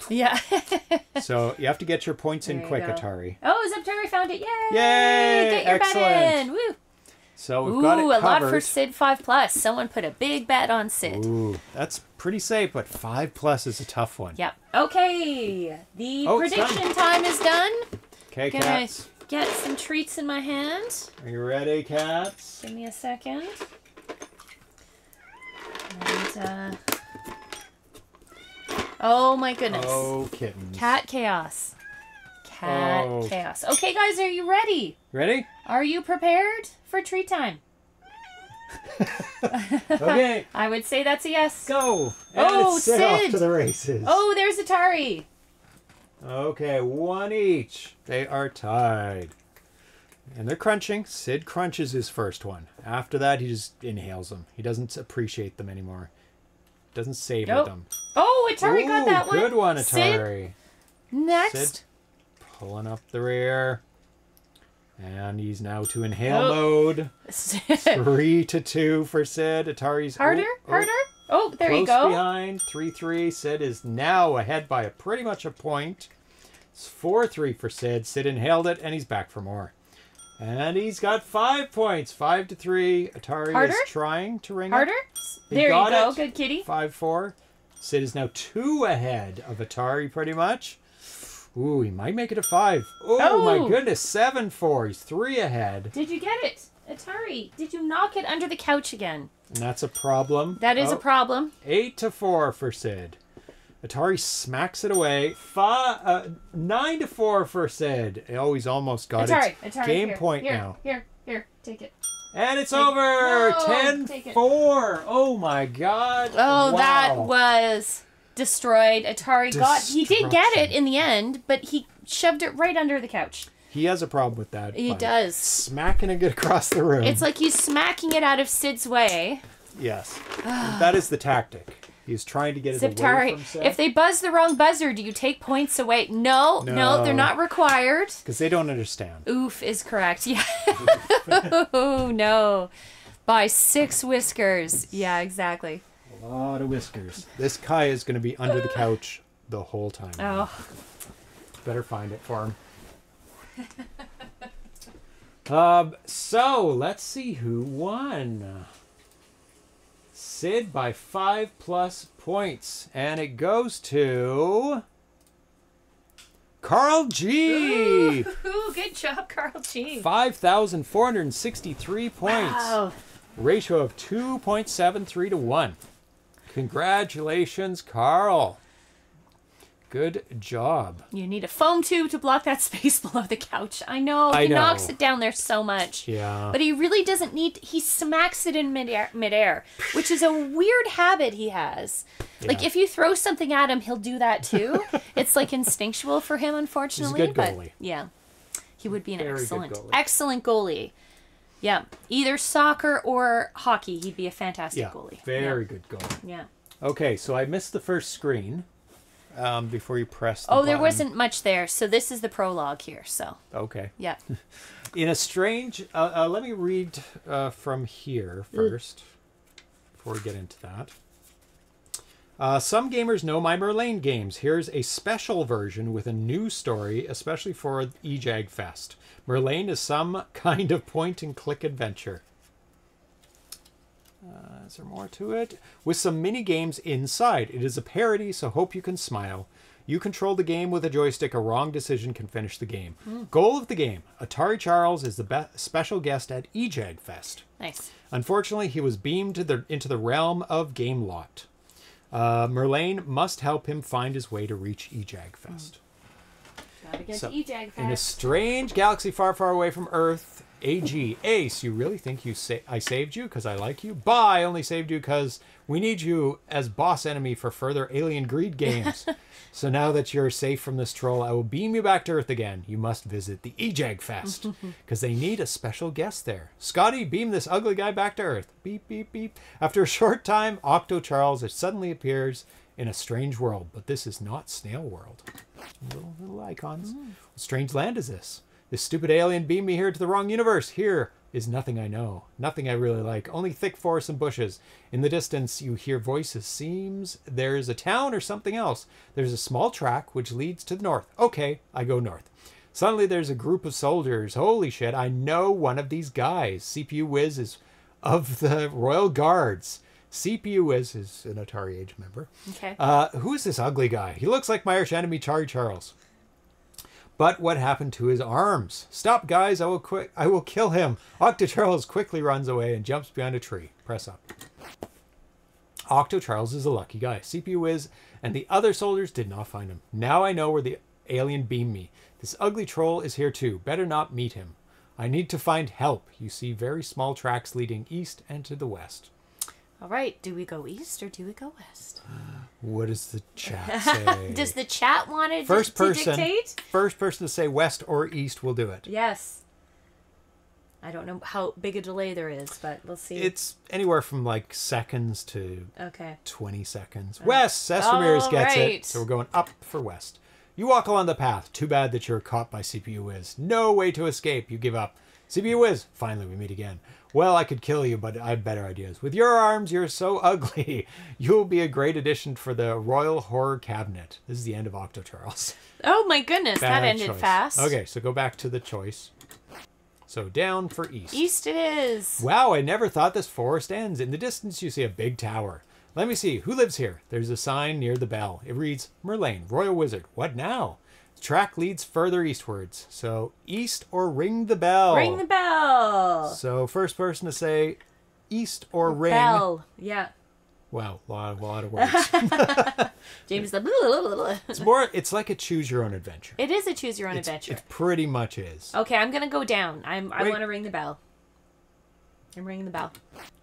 yeah. so you have to get your points in There you quick, go. Atari. oh, Zeptari found it! Yay! Yay! Get your Excellent. in! Woo! So we've Ooh, got it a lot for Sid Five Plus. Someone put a big bet on Sid. Ooh, that's pretty safe, but five plus is a tough one. Yep. Okay, the Oh, prediction time is done. Okay, Gonna cats. get some treats in my hand. Are you ready, cats? Give me a second. And, uh... Oh my goodness. Oh, kittens. Cat chaos. Cat Oh. chaos. Okay, guys, are you ready? Ready? Are you prepared for tree time? Okay, I would say that's a yes. go. And Oh, set off Sid. to the races. Oh, there's Atari. Okay, one each. They are tied. And they're crunching. Sid crunches his first one. After that, he just inhales them. He doesn't appreciate them anymore. Doesn't savor Nope. them. Oh, Atari got that one. Good one, Sid, Atari. next. Sid pulling up the rear. And he's now to inhale Oh. mode. Three to two for Sid. Atari's harder, oh, harder. Oh, there you go. behind. Three three. Sid is now ahead by a pretty much a point. It's four three for Sid. Sid inhaled it, and he's back for more. And he's got five points. Five to three. Atari Harder? is trying to ring Harder. He There you go. it. Good kitty. Five four. Sid is now two ahead of Atari, pretty much. Ooh, he might make it a five. Oh, Oh. my goodness, seven four. He's three ahead, Did you get it? Atari, did you knock it under the couch again? and that's a problem. That is Oh. a problem. Eight to four for Sid. Atari smacks it away. Five, uh, nine to four for Sid. Oh, he's almost got Atari, it. Atari. Game here, point here, now. Here, here, take it. And it's Take it. over. No, Ten it. four. Oh my god. Oh, that was destroyed. Atari got. He did get it in the end, but he shoved it right under the couch. He has a problem with that. He does. Smacking it across the room. It's like he's smacking it out of Sid's way. yes. that is the tactic. He's trying to get it away from Sid. if they buzz the wrong buzzer, do you take points away? No, no, No. they're not required. because they don't understand. Oof is correct. Yeah. oh no. By six whiskers. Yeah, exactly. A lot of whiskers. This Kai is going to be under the couch the whole time. Oh. Better find it for him. um, so let's see who won. Sid by five plus points, and it goes to Carl G. Ooh, good job, Carl G. Five thousand four hundred sixty-three points. Wow. Ratio of two point seven three to one. Congratulations, Carl. Good job. You need a foam tube to block that space below the couch. I know. I he know. knocks it down there so much. Yeah. But he really doesn't need he smacks it in midair, midair which is a weird habit he has. Like if you throw something at him, he'll do that too. it's like instinctual for him, unfortunately. but yeah. He would be an Very excellent goalie. excellent goalie. Yeah. Either soccer or hockey, he'd be a fantastic yeah. goalie. Very good goal. Yeah. yeah. Okay, so I missed the first screen um, before you press. The Oh, there wasn't much there, so this is the prologue here. So Okay. yeah. In a strange, uh, uh, let me read uh, from here first before we get into that. Uh, some gamers know my Merlain games. Here's a special version with a new story, especially for EJAG Fest. Merlain is some kind of point and click adventure. Uh, is there more to it? With some mini games inside. It is a parody, so hope you can smile. You control the game with a joystick. A wrong decision can finish the game. Goal of the game: Atari Charles is the special guest at EJAG Fest. Nice. Unfortunately, he was beamed to the, into the realm of Gamelot. Uh, Merlain must help him find his way to reach EJAG Fest. Gotta get So, to In a strange galaxy far, far away from Earth, AG Ace, you really think you sa- I saved you because I like you? Bah, I only saved you because we need you as boss enemy for further alien greed games. so now that you're safe from this troll, I will beam you back to Earth again. You must visit the EJAG Fest because they need a special guest there. Scotty, beam this ugly guy back to Earth. Beep, beep, beep. After a short time, Octo Charles suddenly appears in a strange world, but this is not Snail World. Little, little icons. Hmm. What strange land is this? This stupid alien beamed me here to the wrong universe. Here is nothing I know, nothing I really like, only thick forests and bushes. In the distance, you hear voices. Seems there's a town or something else. There's a small track which leads to the north. Okay, I go north. Suddenly, there's a group of soldiers. Holy shit, I know one of these guys. CPU Wiz is of the Royal Guards. CPU Wiz is an Atari Age member. Okay. Uh, who is this ugly guy? He looks like my arch enemy, Charlie Charles. But what happened to his arms? Stop, guys! I will quick. I will kill him. Octo Charles quickly runs away and jumps behind a tree. Press up. Octo Charles is a lucky guy. CPU Wiz and the other soldiers did not find him. Now I know where the alien beamed me. This ugly troll is here too. Better not meet him. I need to find help. You see very small tracks leading east and to the west. All right. Do we go east or do we go west? What does the chat say? Does the chat want to, first to person dictate? first person to say west or east will do it. Yes. I don't know how big a delay there is, but we'll see. It's anywhere from like seconds to okay. 20 seconds. Uh, west, Seth Ramirez gets right. it. So we're going up for west. You walk along the path. Too bad that you're caught by CPU Wiz. No way to escape. You give up. CPU Wiz, finally we meet again. Well, I could kill you, but I have better ideas. With your arms, you're so ugly. You'll be a great addition for the Royal Horror Cabinet. This is the end of Octo Charles. Oh my goodness, that ended choice. fast. Okay, so go back to the choice. So down for east. East it is. Wow, I never thought this forest ends. In the distance, you see a big tower. Let me see, who lives here? There's a sign near the bell. It reads, Merlain, Royal Wizard. What now? The track leads further eastwards. So, east or ring the bell. Ring the bell. So, first person to say east or ring. Bell. Yeah. Wow, a lot, a lot of words. James the it's more, it's like a choose your own adventure. It is a choose your own It's- adventure. It pretty much is. Okay, I'm gonna go down. I'm. I want to ring the bell. I'm ringing the bell.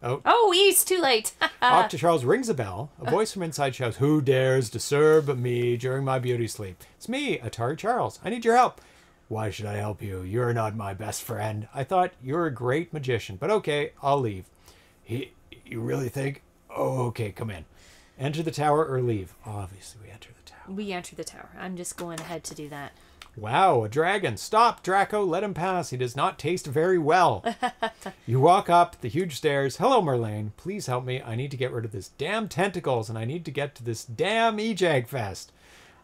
Oh. Oh, east. Too late. Octo Charles rings a bell. A voice from inside shouts, Who dares disturb me during my beauty sleep? It's me, Atari Charles. I need your help. Why should I help you? You're not my best friend. I thought you were a great magician, but okay, I'll leave. He, you really think? Oh, okay, come in. Enter the tower or leave. Obviously, we enter the tower. we enter the tower. I'm just going ahead to do that. Wow, a dragon. Stop, Draco. Let him pass. He does not taste very well. you walk up the huge stairs. Hello, Merlain. Please help me. I need to get rid of this damn tentacles and I need to get to this damn Ejag Fest.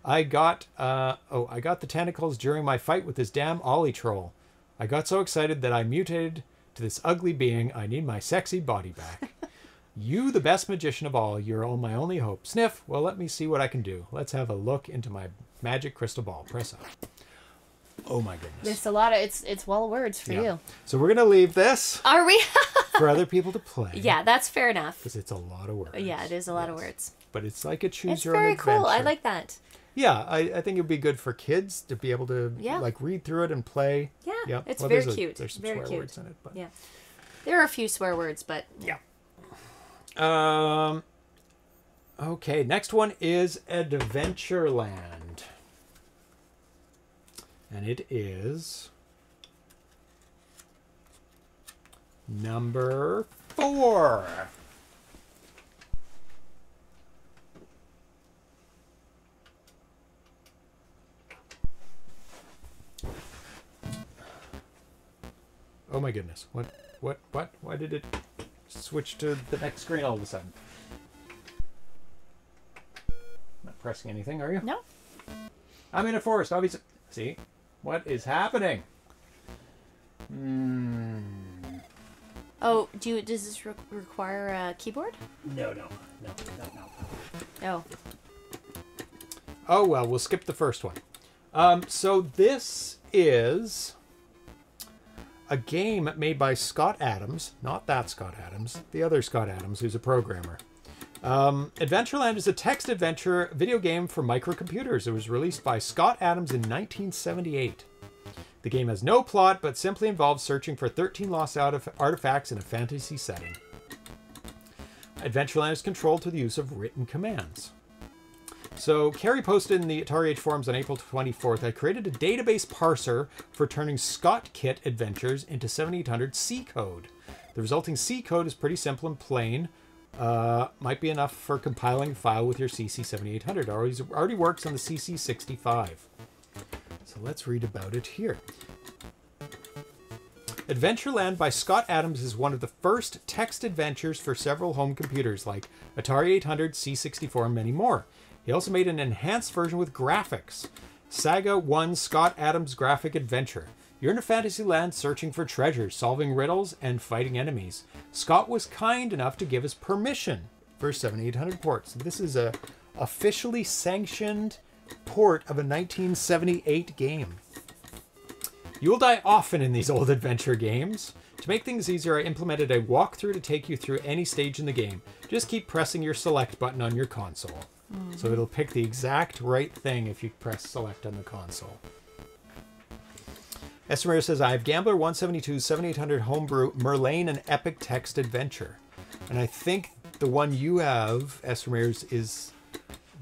I got uh oh, I got the tentacles during my fight with this damn Ollie troll. I got so excited that I mutated to this ugly being. I need my sexy body back. you, the best magician of all, you're all my only hope. Sniff. Well, let me see what I can do. Let's have a look into my magic crystal ball. Press up. Oh my goodness. It's a lot of. It's it's well words for Yeah. you. So we're gonna leave this Are we? for other people to play. yeah, that's fair enough. Because it's a lot of words. Yeah, it is a lot of words. But it's like a choose It's your own adventure. very cool. I like that. Yeah, I, I think it'd be good for kids to be able to Yeah. like read through it and play. Yeah, Yeah. it's Well, very there's a- cute. there's some very swear cute. words in it, but Yeah, there are a few swear words, but yeah. Um. Okay, next one is Adventureland, and it is number four. Oh my goodness! What? What? What? Why did it switch to the next screen all of a sudden? Not pressing anything, are you? no. I'm in a forest, obviously. See? What is happening? Hmm. Oh, do you? Does this re- require a keyboard? No, no, no, no, no. Oh, Oh well, we'll skip the first one. Um, so this is a game made by Scott Adams, not that Scott Adams, the other Scott Adams, who's a programmer. Um, Adventureland is a text adventure video game for microcomputers. It was released by Scott Adams in 1978. The game has no plot, but simply involves searching for 13 lost artif- artifacts in a fantasy setting. Adventureland is controlled through the use of written commands. So, Karri posted in the Atari Age forums on April 24th, I created a database parser for turning Scott Kit adventures into 7800 C code. The resulting C code is pretty simple and plain. Uh, might be enough for compiling a file with your CC7800. Already, already works on the CC65. So let's read about it here. Adventureland by Scott Adams is one of the first text adventures for several home computers like Atari 800, C64, and many more. He also made an enhanced version with graphics. Saga 1 Scott Adams Graphic Adventure. You're in a fantasy land searching for treasures, solving riddles, and fighting enemies. Scott was kind enough to give us permission for 7800 ports. This is a officially sanctioned port of a 1978 game. You will die often in these old adventure games. To make things easier, I implemented a walkthrough to take you through any stage in the game. Just keep pressing your select button on your console. So mm. it'll pick the exact right thing if you press select on the console. Esmer says, I have Gambler 172 7800 Homebrew Merlain and Epic Text Adventure. And I think the one you have, Esmer's, is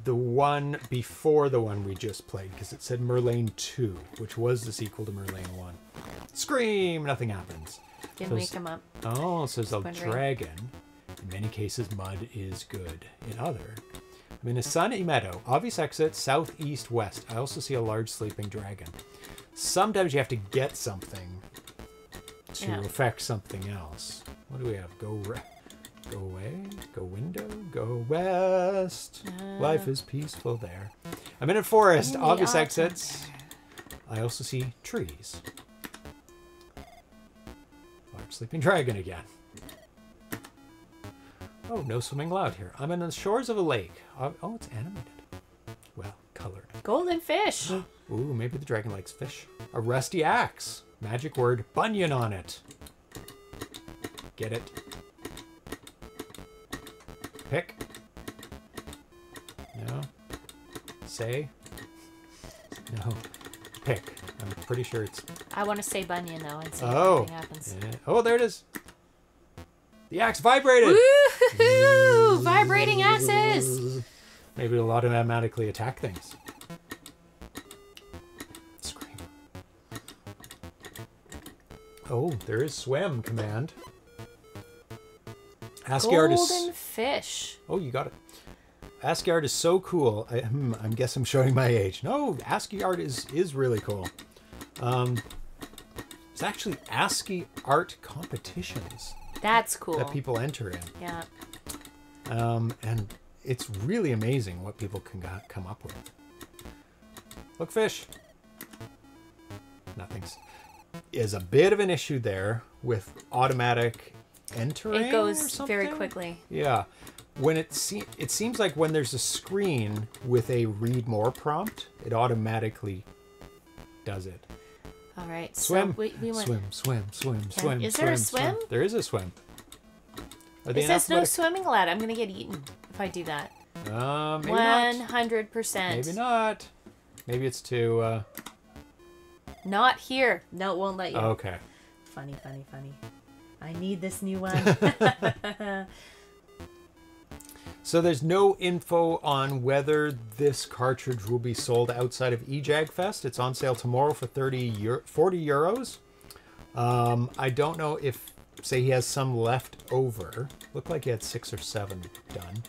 the one before the one we just played because it said Merlain 2, which was the sequel to Merlain 1. Scream! Nothing happens. Didn't So him up. Oh, so there's a dragon. In many cases, mud is good. In other, I'm in a sunny meadow. Obvious exit, southeast west. I also see a large sleeping dragon. Sometimes you have to get something to Yeah. affect something else. What do we have? Go re- go away, go window, go west. Uh, Life is peaceful there. I'm in a forest. In Obvious autumn exits. I also see trees. Large sleeping dragon again. Oh, no swimming allowed here. I'm in the shores of a lake. Oh, oh, it's animated. Well, colored. Golden fish. Ooh, maybe the dragon likes fish. A rusty axe. Magic word bunion on it. Get it? Pick. No. Say. No. Pick. I'm pretty sure it's. I want to say Bunyan though and see Oh. if anything happens. eh, Oh, there it is. The axe vibrated. Woohoo! Vibrating axes. Maybe it'll automatically attack things. Oh, there is swim command. Asgard Golden is. fish. Oh, you got it. Asgard is so cool. I, hmm, I guess I'm showing my age. No, Asgard is is really cool. Um, it's actually ASCII art competitions That's cool. that people enter in. yeah. Um, and it's really amazing what people can come up with. Look, fish. Nothing's. Is a bit of an issue there with automatic entering. It goes very quickly. Yeah. When it se- it seems like when there's a screen with a read more prompt, it automatically does it. All right. Swim. So we, we went. swim, swim, swim, Can- swim. is there a swim, swim? There is a swim. Are It says no swimming allowed. I'm gonna get eaten if I do that. Uh, maybe not. hundred percent. Maybe not. Maybe it's too. Uh, Not here. No, it won't let you. okay. Funny, funny, funny. I need this new one. So there's no info on whether this cartridge will be sold outside of EJAG Fest. It's on sale tomorrow for 30 Euro, 40 euros. Um, I don't know if, say, he has some left over. Looked like he had six or seven done.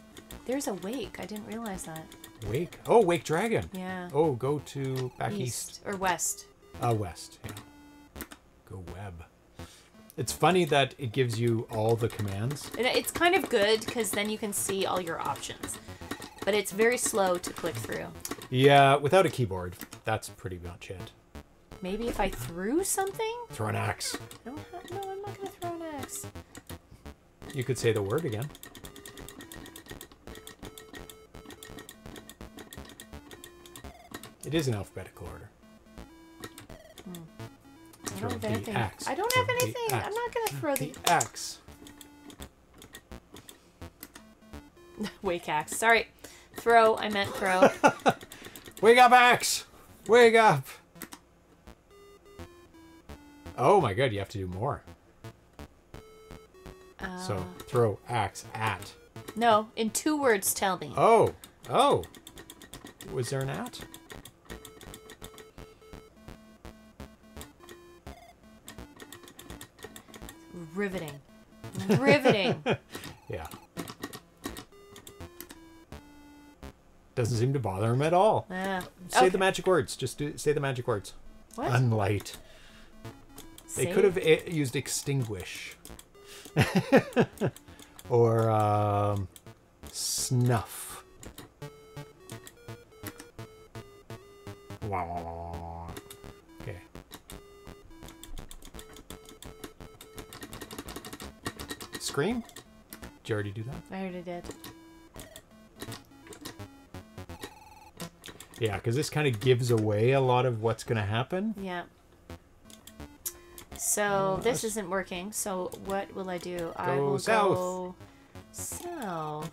There's a wake. I didn't realize that. Wake. Oh, Wake Dragon. Yeah. Oh, go to back east. East or west. Uh, west. Yeah. Go web. It's funny that it gives you all the commands. And It's kind of good because then you can see all your options. But it's very slow to click through. Yeah, without a keyboard, that's pretty much it. Maybe if I threw something? Throw an axe. I don't ha- no, I'm not gonna throw an axe. You could say the word again. It is in alphabetical order. I Throw don't have the anything. axe. I don't Throw have anything. I'm not gonna throw the The axe. wake axe. Sorry. Throw. I meant throw. Wake up, axe! Wake up! Oh my god, you have to do more. so Uh, throw axe at. no, in two words, tell me. Oh, oh. Was there an at? Riveting. Riveting. Yeah. Doesn't seem to bother him at all. Yeah. Say Okay. the magic words. Just do, say the magic words. What? Unlight. They could have used extinguish. or um, snuff. Wah, Scream? Did you already do that? I already did. Yeah, because this kind of gives away a lot of what's going to happen. Yeah. So this that's- isn't working. So what will I do? I will south. go south.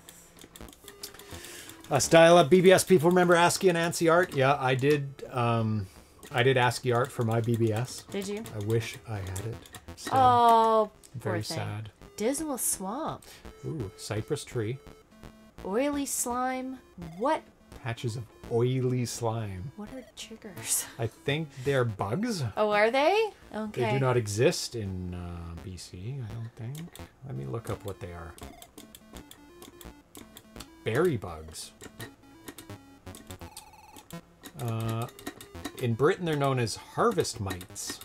Uh, style up BBS people remember ASCII and ANSI art? Yeah, I did. Um, I did ASCII art for my BBS. Did you? I wish I had it. Still, Oh, poor very thing. sad. Dismal swamp. Ooh, cypress tree, Oily slime. What? patches of oily slime. What are chiggers? I think they're bugs. Oh, are they? Okay. They do not exist in uh, BC. I don't think. Let me look up what they are. Berry bugs. Uh, in Britain, they're known as harvest mites,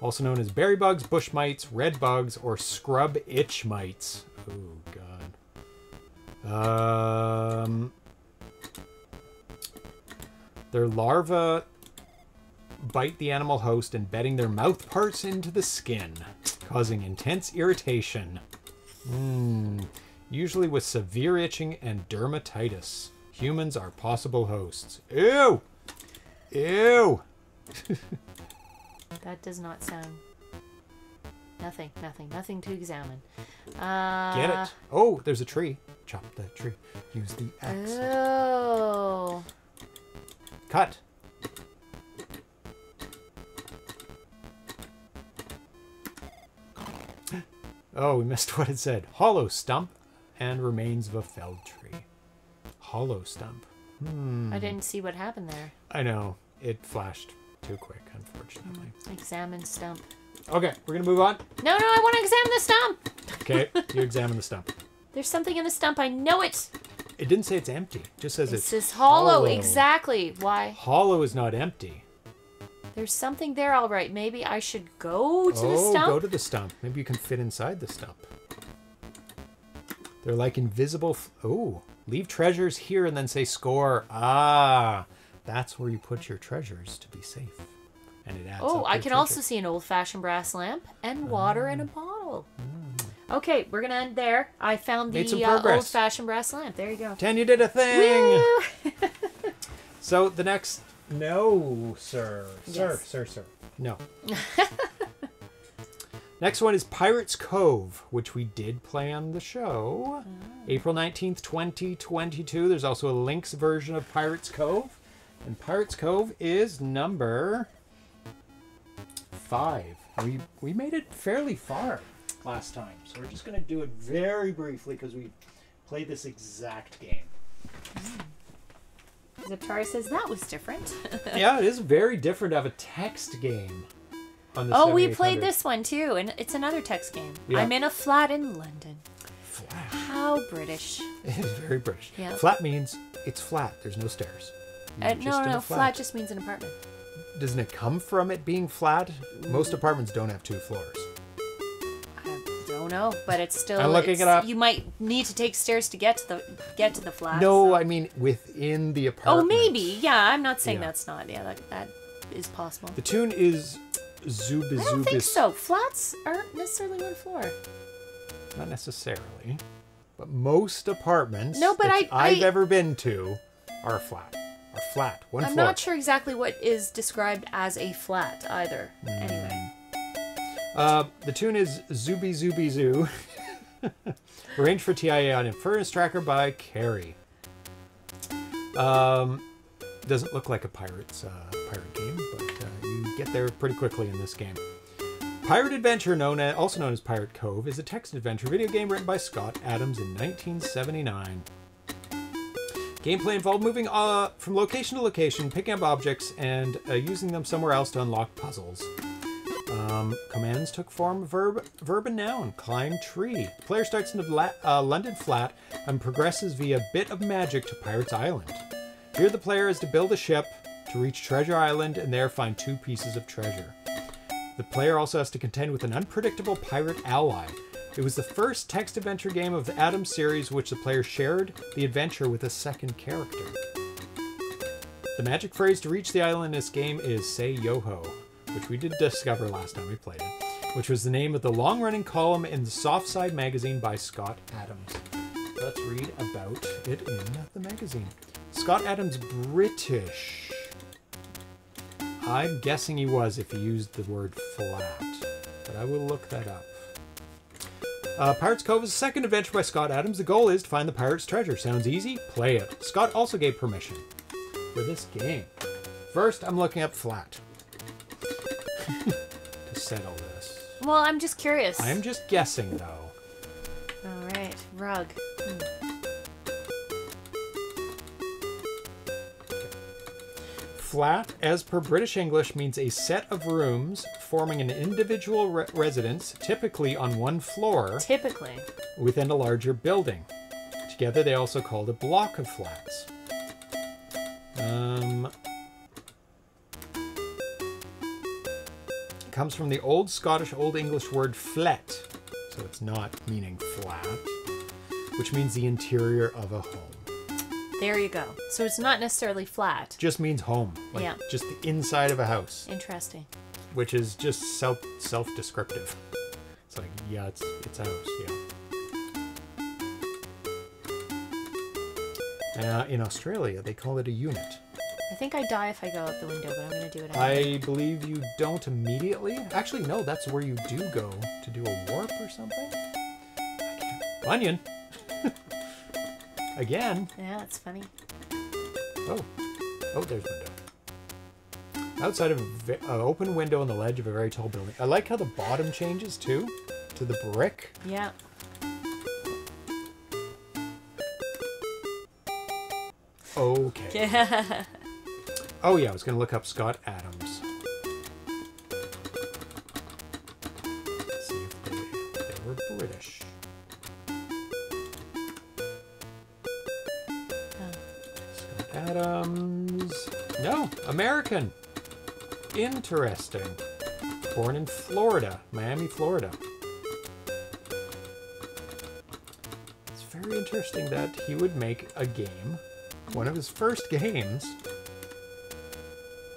also known as berry bugs, bush mites, red bugs, or scrub itch mites. Oh God. Um, their larvae bite the animal host, embedding their mouth parts into the skin, causing intense irritation. Mm, usually with severe itching and dermatitis. Humans are possible hosts. Ew! Ew! That does not sound. Nothing, nothing, nothing to examine. Uh, Get it? Oh, there's a tree. Chop the tree. Use the axe. Oh. Cut. Oh, we missed what it said. Hollow stump and remains of a felled tree. Hollow stump. Hmm. I didn't see what happened there. I know. It flashed too quick, unfortunately. Examine stump. Okay, we're gonna move on. No, no, I want to examine the stump. Okay, you examine the stump. There's something in the stump. I know it. It didn't say it's empty. It just says It it's says hollow. hollow. Exactly. Why? Hollow is not empty. There's something there. All right. Maybe I should go to oh, the stump. Oh, go to the stump. Maybe you can fit inside the stump. They're like invisible. F- oh, leave treasures here and then say score. Ah, that's where you put your treasures to be safe. And it adds. Oh, I can treasure. also see an old-fashioned brass lamp and water in a bottle. Okay, we're gonna end there. I found Mm. The uh, old-fashioned brass lamp. There you go. Ten, you did a thing. So the next. No, sir. Sir, Yes. sir, sir. No. next one is Pirates Cove, which we did play on the show. April 19th, 2022. There's also a Lynx version of Pirates Cove. And Pirates Cove is number five. We, we made it fairly far last time. So we're just going to do it very briefly because we played this exact game. Ziptari says that was different. yeah, it is very different to have a text game. On the oh, we played this one too, and it's another text game. Yeah. I'm in a flat in London. Flat. How British? It is very British. Yeah. Flat means it's flat. There's no stairs. Uh, just no, no, a flat. just means an apartment. Doesn't it come from it being flat? Most apartments don't have two floors. I don't know, but it's still. I'm looking it up. You might need to take stairs to get to the get to the flat. no, so- I mean within the apartment. Oh, maybe. Yeah, I'm not saying Yeah. that's not. Yeah, that, that is possible. The tune is Zubizubis. I don't think so. Flats aren't necessarily one floor. Not necessarily. But most apartments No, but that I- I've I- ever been to are flat. Flat. One I'm floor. not sure exactly what is described as a flat either. Mm. Anyway, Uh, the tune is Zuby Zuby Zoo. Arranged for TIA on Infernus Tracker by Karri. Um, doesn't look like a pirate's uh, pirate game, but uh, you get there pretty quickly in this game. Pirate Adventure, known as, also known as Pirate Cove, is a text adventure video game written by Scott Adams in 1979. Gameplay involved moving uh, from location to location, picking up objects, and uh, using them somewhere else to unlock puzzles. Um, commands took form verb, verb and noun. Climb tree. The player starts in the uh, London flat and progresses via bit of magic to Pirates Island. Here, the player is to build a ship to reach Treasure Island and there find two pieces of treasure. The player also has to contend with an unpredictable pirate ally. It was the first text adventure game of the Adams series which the player shared the adventure with a second character. The magic phrase to reach the island in this game is say yo ho, which we did discover last time we played it, which was the name of the long running column in the Soft Side magazine by Scott Adams. Let's read about it in the magazine. Scott Adams, British. I'm guessing he was if he used the word flat, but I will look that up. Uh, Pirates Cove is the second adventure by Scott Adams. The goal is to find the pirate's treasure. Sounds easy? Play it. Scott also gave permission for this game. First, I'm looking up flat to settle this. Well, I'm just curious. I'm just guessing though. All right, rug. Flat, as per British English, means a set of rooms forming an individual re- residence, typically on one floor, Typically. within a larger building. Together, they also called a block of flats. Um, comes from the Old Scottish, Old English word flet, so it's not meaning flat, which means the interior of a home. There you go. So it's not necessarily flat. Just means home, like Yeah. just the inside of a house, Interesting. which is just self self descriptive. It's like yeah, it's it's a house, yeah. Uh, in Australia, they call it a unit. I think I die if I go out the window, but I'm gonna do it anyway. I believe you don't immediately. Actually, no, that's where you do go to do a warp or something. Onion. Again. Yeah, that's funny. Oh, oh, there's window. Outside of an open window on the ledge of a very tall building. I like how the bottom changes too, to the brick. Yeah. Okay. Oh yeah, I was gonna look up Scott Adams. American. Interesting. Born in Florida, Miami, Florida. It's very interesting that he would make a game, one of his first games,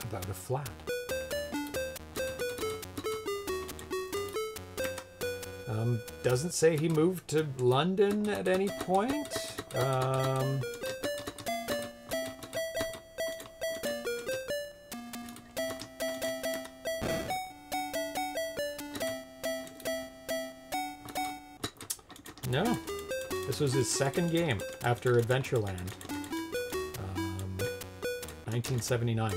about a flat. Um, doesn't say he moved to London at any point. Um, no, this was his second game after Adventureland, um, 1979.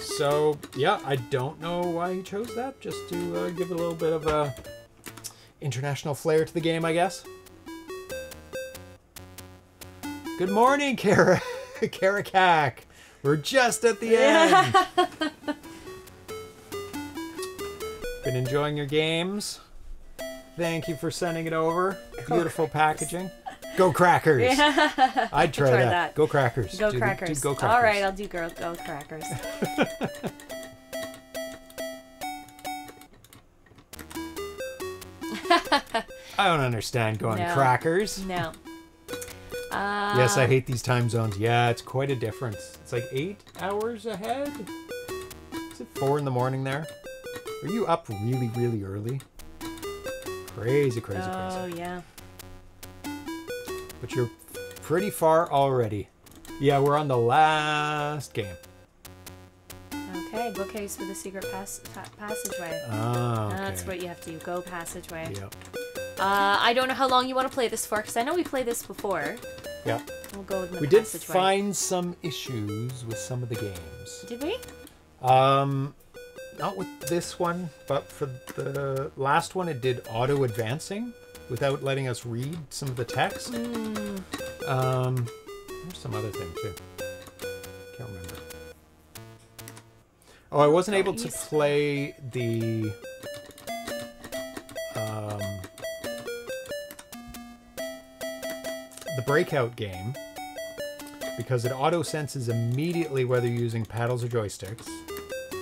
So yeah, I don't know why he chose that. Just to uh, give a little bit of a international flair to the game, I guess. Good morning, Kara, Karakak. We're just at the end. Been enjoying your games. Thank you for sending it over. Beautiful packaging. Go crackers. Yeah. I'd try, try that. that. Go crackers. Go Do the- do crackers. go crackers. All right, I'll do girl go crackers. I don't understand going No. crackers. no. Uh, Yes, I hate these time zones. Yeah, it's quite a difference. It's like eight hours ahead. Is it four in the morning there? Are you up really, really early? Crazy, crazy, Oh crazy. Oh, yeah. But you're pretty far already. Yeah, we're on the last game. Okay, bookcase with a secret pass- pa- passageway. Ah, okay. That's what you have to do. Go passageway. Yep. Uh, I don't know how long you want to play this for, because I know we played this before. Yeah. We'll go with the We did find some issues with some of the games. Did we? Um, not with this one, but for the last one, it did auto advancing without letting us read some of the text. Mm. Um, there's some other thing too. Can't remember. Oh, I wasn't able to play the. Um, the breakout game because it auto senses immediately whether you're using paddles or joysticks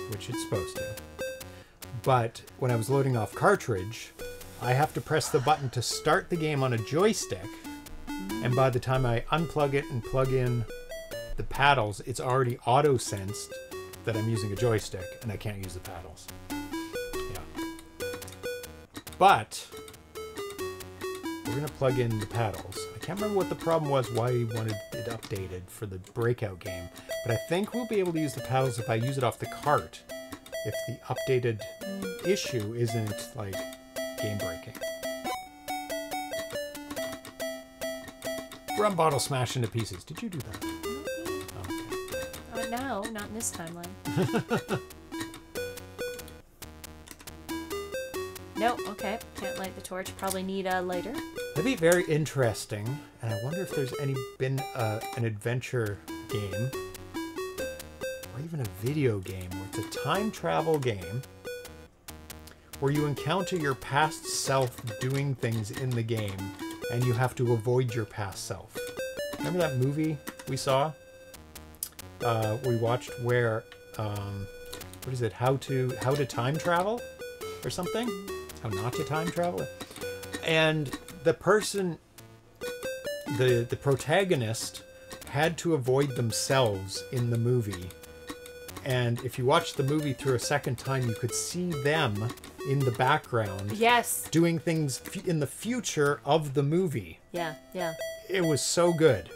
which it's supposed to. But when I was loading off cartridge, I have to press the button to start the game on a joystick, and by the time I unplug it and plug in the paddles, it's already auto sensed that I'm using a joystick and I can't use the paddles. Yeah. But we're gonna plug in the paddles. I can't remember what the problem was, why he wanted it updated for the breakout game, but I think we'll be able to use the paddles if I use it off the cart. If the updated issue isn't like game breaking. Rum bottle smashed into pieces. Did you do that? Okay. Uh, no, not in this timeline. nope. Okay. Can't light the torch. Probably need a lighter. That'd be very interesting, and I wonder if there's any been uh, an adventure game or even a video game where it's a time travel game where you encounter your past self doing things in the game and you have to avoid your past self. Remember that movie we saw? Uh, we watched where um, what is it? How to how to time travel or something? Not to time travel? And the person the the protagonist had to avoid themselves in the movie. And if you watch the movie through a second time, you could see them in the background Yes. doing things f- in the future of the movie. Yeah. Yeah. It was so good.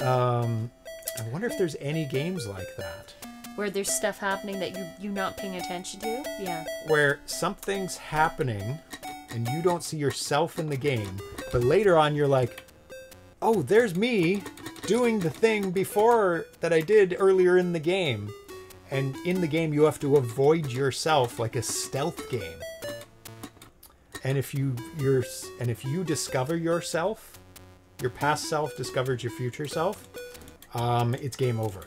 Um, I wonder if there's any games like that Where there's stuff happening that you you're not paying attention to. Yeah. where something's happening and you don't see yourself in the game, but later on you're like, "Oh, there's me doing the thing before that I did earlier in the game." And in the game you have to avoid yourself like a stealth game. And if you you're and if you discover yourself, your past self discovers your future self, um, it's game over.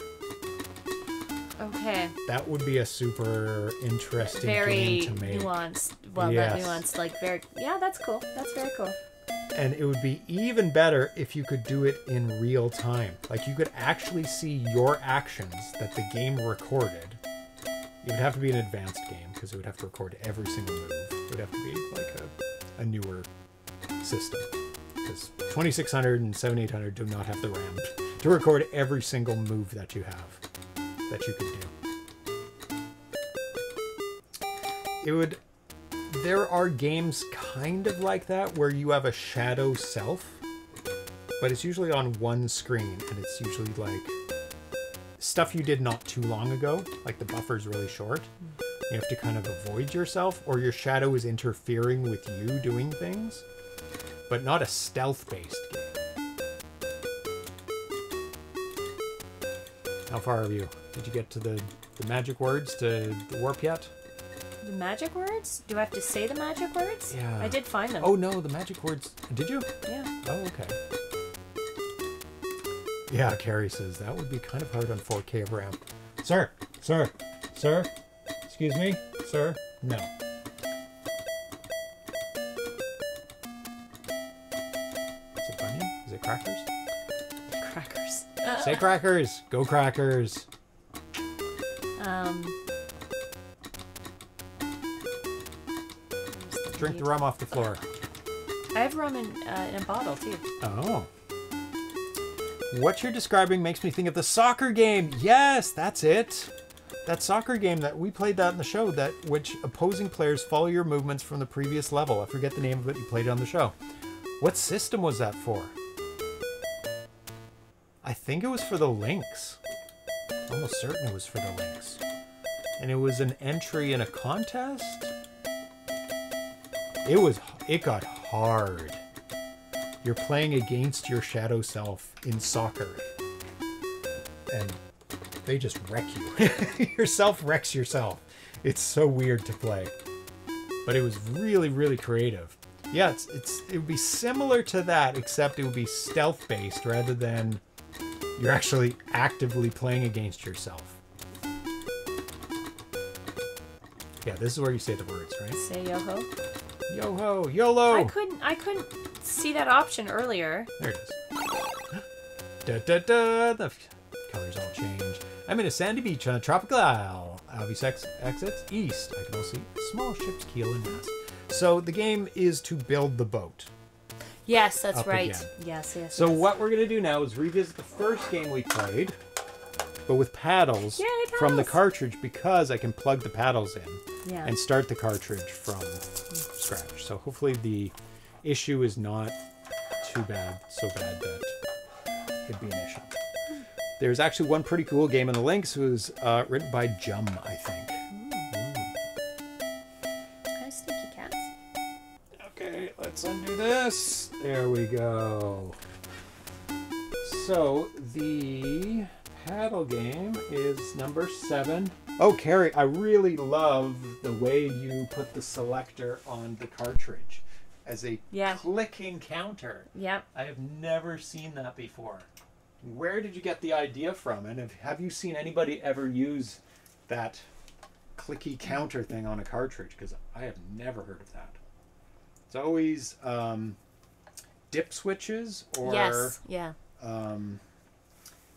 Okay. That would be a super interesting Very game to make. nuanced. Well, Yes. not nuanced. Like very. Yeah, that's cool. That's very cool. And it would be even better if you could do it in real time. Like you could actually see your actions that the game recorded. It would have to be an advanced game because it would have to record every single move. It would have to be like a, a newer system. Because 2600 and 7800 do not have the RAM to record every single move that you have that you could do. It would there are games kind of like that where you have a shadow self, but it's usually on one screen and it's usually like stuff you did not too long ago, like the buffer's really short. You have to kind of avoid yourself, or your shadow is interfering with you doing things, but not a stealth based game. How far are you? Did you get to the, the magic words to the warp yet? The magic words? Do I have to say the magic words? Yeah. I did find them. Oh no, the magic words. Did you? Yeah. Oh, okay. Yeah, Karri says that would be kind of hard on 4K of RAM. Sir, sir, sir, excuse me, sir, no. Is it Bunyan? Is it crackers? Say crackers! Go crackers! Um. Drink the rum off the floor. I have rum in, uh, in a bottle too. Oh. What you're describing makes me think of the soccer game. Yes, that's it. That soccer game that we played that in the show that which opposing players follow your movements from the previous level. I forget the name of it. You played it on the show. What system was that for? I think it was for the Lynx. Almost certain it was for the Lynx. And it was an entry in a contest. It was it got hard. You're playing against your shadow self in soccer. And they just wreck you. yourself wrecks yourself. It's so weird to play. But it was really, really creative. Yeah, it's, it's it would be similar to that, except it would be stealth based rather than you're actually actively playing against yourself. Yeah, this is where you say the words, right? Say yo ho. Yo ho, YOLO! I couldn't. I couldn't see that option earlier. There it is. Da, da, da. The colors all change. I'm in a sandy beach on a tropical isle. Obvious ex- exits east. I can also see small ship's keel and mast. So the game is to build the boat. Yes, that's right. again. Yes, yes. So yes. what we're gonna do now is revisit the first game we played, but with paddles, Yay, from the cartridge because I can plug the paddles in Yeah. and start the cartridge from scratch. So hopefully the issue is not too bad, so bad that it'd be an issue. There's actually one pretty cool game in the Lynx. It was uh, written by Jum, I think. Hi, sneaky cats. Okay, let's undo this. There we go. So the paddle game is number seven. Oh, Karri, I really love the way you put the selector on the cartridge as a Yeah. clicking counter. Yep. I have never seen that before. Where did you get the idea from? And have, have you seen anybody ever use that clicky counter thing on a cartridge? Because I have never heard of that. It's always um, dip switches or yes. Yeah. um,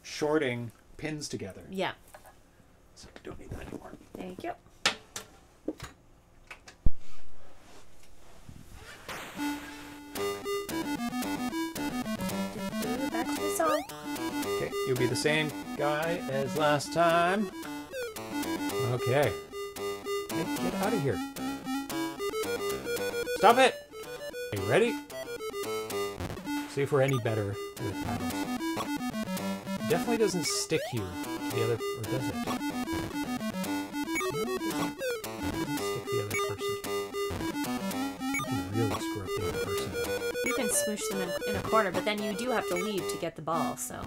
shorting pins together. Yeah. So I don't need that anymore. Thank you. Back to the song. Okay, you'll be the same guy as last time. Okay. Hey, get out of here. Stop it! Okay, ready? See if we're any better with paddles. Definitely doesn't stick you to the other, or does it? No, it doesn't, doesn't stick the other person. You can really screw up the other person. You can smoosh them in, in a corner, but then you do have to leave to get the ball. So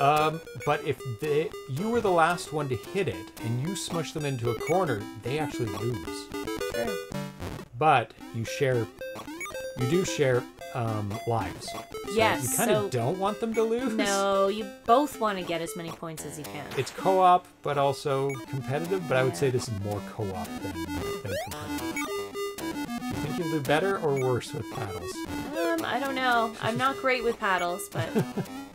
Um, but if they, you were the last one to hit it and you smush them into a corner, they actually lose. true. But you share, you do share um, lives. So Yes, You kind of so- don't want them to lose. No, you both want to get as many points as you can. It's co-op, but also competitive. But I would say this is more co-op than, than competitive. Do you think you'll do better or worse with paddles? Um, I don't know. I'm not great with paddles, but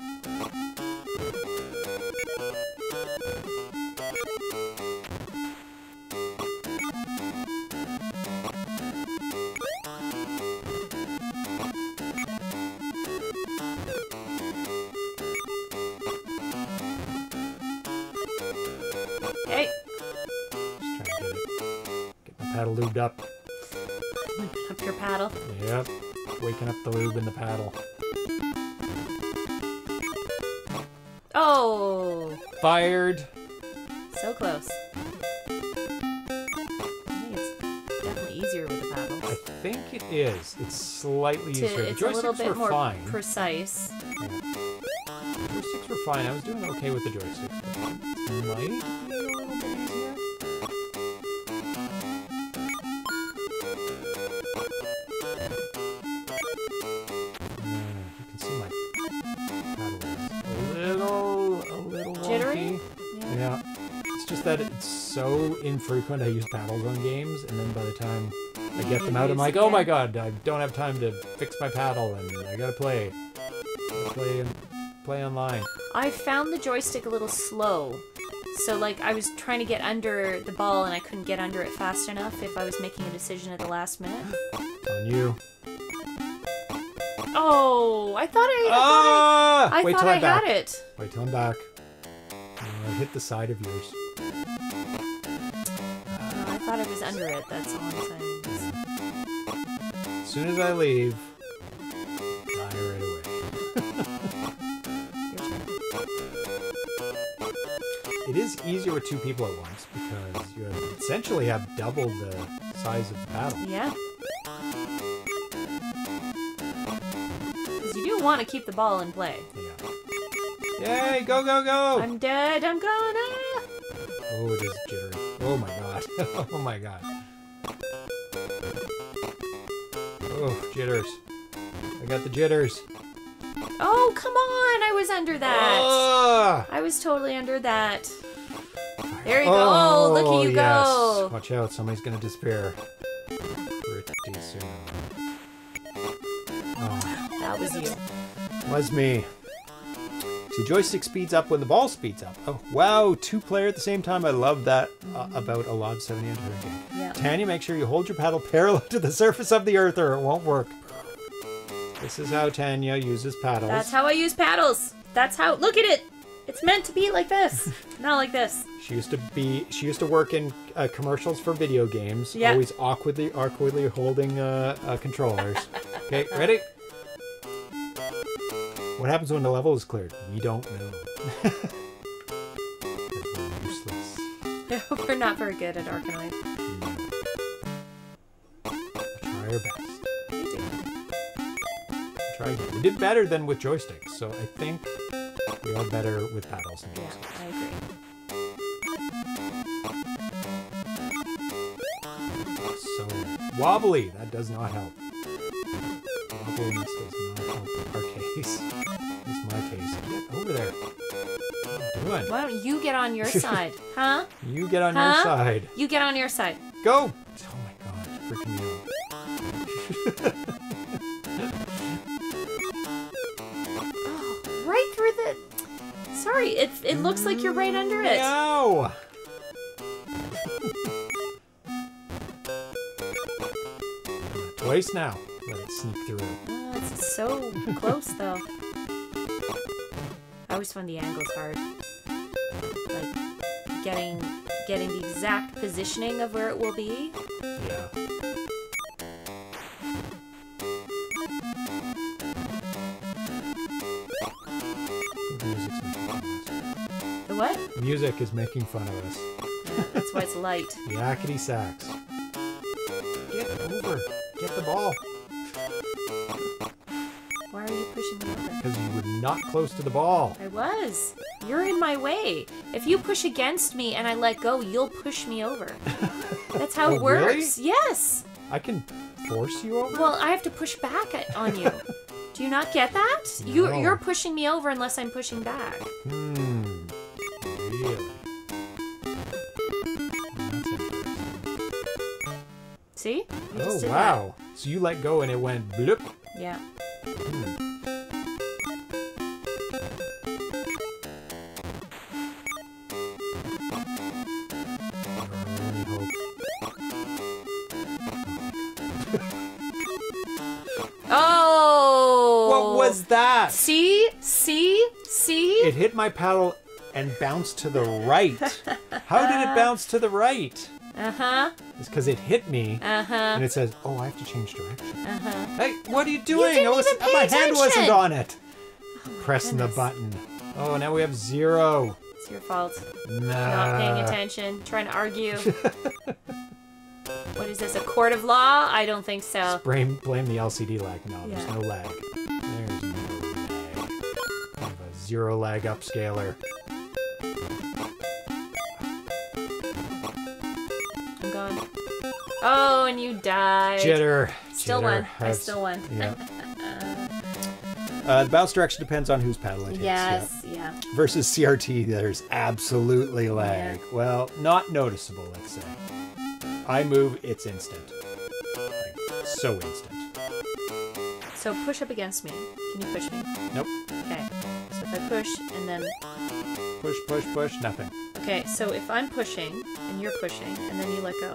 waking up the lube in the paddle. Oh, Fired. so close. I think it's definitely easier with the I paddles. think it is. It's slightly To, easier. it's the a little joysticks bit were more fine. precise. Yeah. Joysticks were fine. I was doing okay with the joysticks. Might so infrequent I use paddles on games, and then by the time I get them out, I'm like, oh my god, I don't have time to fix my paddle, and I gotta play. Play play online. I found the joystick a little slow. So like I was trying to get under the ball and I couldn't get under it fast enough if I was making a decision at the last minute. On you. Oh, I thought I, I Ah! thought I, I, Wait thought till I I'm back. had it. Wait till I'm back. Uh, hit the side of yours. I thought I was under it. That's all I'm saying. As soon as I leave, die right away. It is easier with two people at once because you have, essentially have double the size of the paddle. Yeah. Because you do want to keep the ball in play. Yeah. Yay, go, go, go! I'm dead. I'm gonna. Oh, it is jittery. Oh my god. oh my god. Oh, jitters. I got the jitters. Oh, come on. I was under that. Ah! I was totally under that. There you go. Oh, look at you yes. go. Watch out, somebody's gonna disappear. Pretty soon. Oh, That was you. was me. The joystick speeds up when the ball speeds up. Oh, wow, two player at the same time. I love that uh, about a lot of 70 and game. Yeah. Tanya, make sure you hold your paddle parallel to the surface of the earth or it won't work. This is how Tanya uses paddles. That's how I use paddles. That's how. Look at it. It's meant to be like this, not like this. She used to be. She used to work in uh, commercials for video games. Yeah. Always awkwardly, awkwardly holding uh, uh, controllers. okay, ready? What happens when the level is cleared? We don't know. we're useless. We're not very good at Arkanoid. Try our best. We do. Try again. We did better than with joysticks, so I think we are better with paddles and Yeah. I agree. So wobbly. That does not help. Wobbliness does not help our case. It's my case. Get over there. What are you doing? Why don't you get on your side, huh? You get on your side. You get on your side. Go! Oh my god, freaking me out. Oh, right through the. Sorry, it it looks like you're right under it. No! Twice now. Let it sneak through. Oh, it's so close though. I always find the angles hard. Like getting getting the exact positioning of where it will be. Yeah. The music's making fun of us. The what? Music is making fun of us. That's why it's light. Yakety sax. Get over. Get the ball. Because you were not close to the ball. I was. You're in my way. If you push against me and I let go, you'll push me over. That's how Oh, it works. really? Yes. I can force you over? Well, I have to push back at, on you. Do you not get that? You, No. You're pushing me over unless I'm pushing back. Hmm. Really? See? You Oh, did that. wow. So you let go and it went bloop. Yeah. I that? See? See? See? It hit my paddle and bounced to the right. How did it bounce to the right? Uh huh. It's because it hit me Uh huh. and it says, "Oh, I have to change direction." Uh huh. Hey, what are you doing? didn't I was, my hand wasn't on it. Pressing the button. Oh, now we have zero. It's your fault. Nah. Not paying attention. Trying to argue. what is this? A court of law? I don't think so. Blame, blame the LCD lag. No, there's no lag. Zero lag upscaler. I'm gone. Oh, and you died. Jitter. Still Jitter. won. I still won. Yeah. Uh, the bounce direction depends on whose paddle it hits. yeah. Yes. Yeah. Versus CRT, there's absolutely lag. Well, not noticeable, let's say. I move, it's instant. Like, so instant. So push up against me. Can you push me? Nope. Okay. I push and then Push, push, push, nothing. okay. So if I'm pushing and you're pushing and then you let go.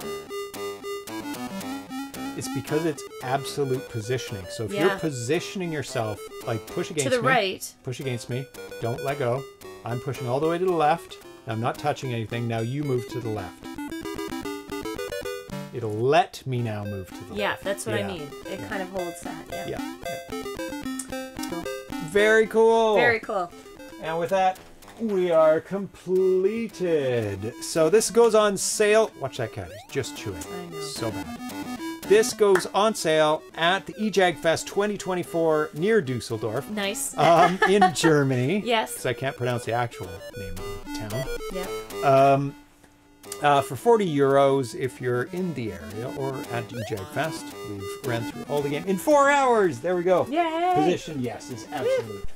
It's because it's absolute positioning. So if Yeah. you're positioning yourself, like push against to the me, right. push against me, don't let go. I'm pushing all the way to the left. I'm not touching anything. Now you move to the left. It'll let me now move to the Yeah, left. Yeah, that's what Yeah. I mean. It kind of holds that. Yeah. yeah. Very cool. Very cool. And with that, we are completed. So this goes on sale. Watch that cat. He's just chewing. I know. So bad. This goes on sale at the EJAG Fest 2024 near Dusseldorf Nice. um, in Germany. Yes. Because I can't pronounce the actual name of the town. yeah. Um, uh, for 40 euros if you're in the area or at EJAG Fest. We've ran through all the game in four hours. There we go. Yay! Position, yes, is absolute.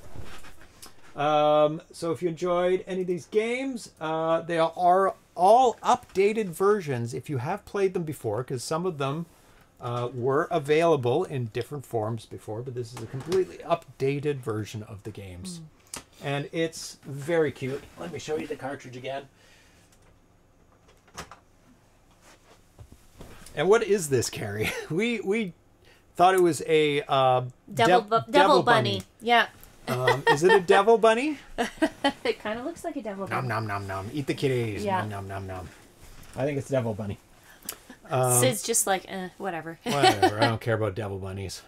Um, so if you enjoyed any of these games, uh, they are all updated versions if you have played them before, because some of them uh, were available in different forms before, but this is a completely updated version of the games. and it's very cute. Let me show you the cartridge again. And what is this, Karri? We we thought it was a uh, Devil, dev- bu- devil, bunny. Yeah. Um, is it a devil bunny? it kind of looks like a devil bunny. nom nom nom nom. Eat the kitties. Yeah. Nom nom nom nom. I think it's devil bunny. Sid's just like, eh, whatever. Whatever. I don't care about devil bunnies.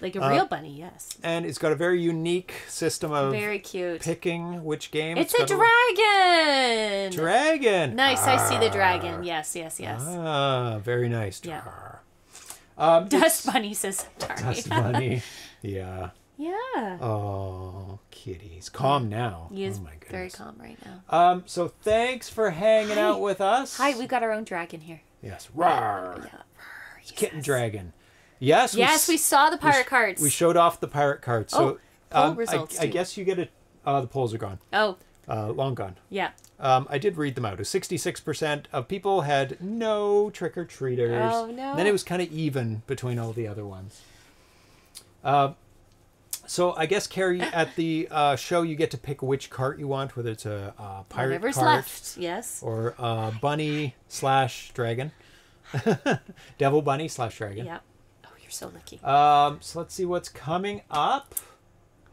Like a Uh, real bunny, yes. And it's got a very unique system of Very cute. picking which game. It's a got dragon. dragon. Nice. I see the dragon. Yes, yes, yes. Ah, very nice. Yeah. Um, Dust bunny says sorry. Dust bunny. yeah. yeah. Oh, kitties. Calm now. He is oh my goodness. very calm right now. Um, so thanks for hanging Hi. out with us. Hi, we've got our own dragon here. Yes. Rawr. Yeah. Kitten dragon. Yes. Yes, we s- saw the pirate cards. We showed off the pirate cards. So Oh, poll um, results I, I guess you get it. Uh, the polls are gone. oh, Uh, long gone. yeah. Um, I did read them out. 66% of people had no trick or treaters. Oh, no. Then it was kind of even between all the other ones. Uh, so I guess Karri, at the uh, show, you get to pick which cart you want, whether it's a uh, pirate Whatever's cart left. Yes. or uh, bunny slash dragon, devil bunny slash dragon. Yeah. You're so lucky. Um, so let's see what's coming up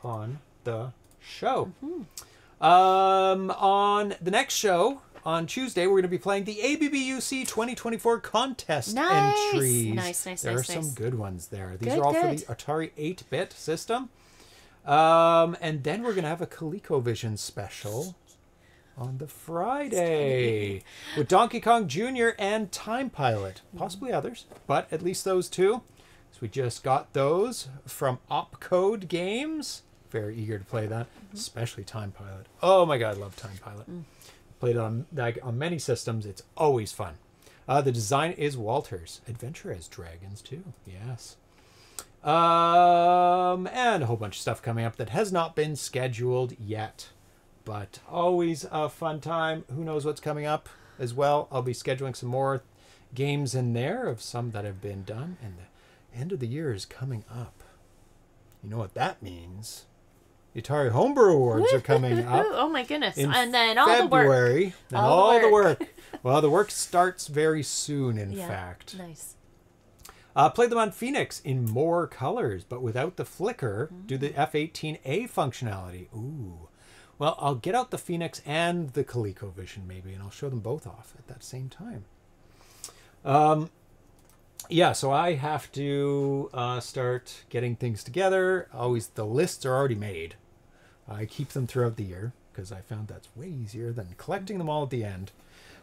on the show. Um, on the next show on Tuesday, we're going to be playing the ABBUC 2024 contest Nice. entries. Nice, nice, There nice, are some good ones there. These Good, are all good. for the Atari 8-bit system. Um, and then we're going to have a ColecoVision special on the Friday with Donkey Kong Jr. and Time Pilot, possibly others, but at least those two. So we just got those from Opcode Games. Very eager to play that, especially Time Pilot. Oh my god, I love Time Pilot. Played it on like, on many systems. It's always fun. Uh, the design is Walters. Adventure as Dragons too. Yes. Um, and a whole bunch of stuff coming up that has not been scheduled yet, but always a fun time. Who knows what's coming up as well? I'll be scheduling some more games in there of some that have been done, and the end of the year is coming up. You know what that means? The Atari Homebrew Awards are coming up oh my goodness. And then all the work. February. And All all, the the work. work. well, the work starts very soon, in Yeah. fact. Nice. Uh, played them on Phoenix in more colors, but without the flicker due to the F18A functionality. Ooh. Well, I'll get out the Phoenix and the ColecoVision maybe, and I'll show them both off at that same time. Um, yeah, so I have to uh, start getting things together. Always, the lists are already made. I keep them throughout the year because I found that's way easier than collecting them all at the end.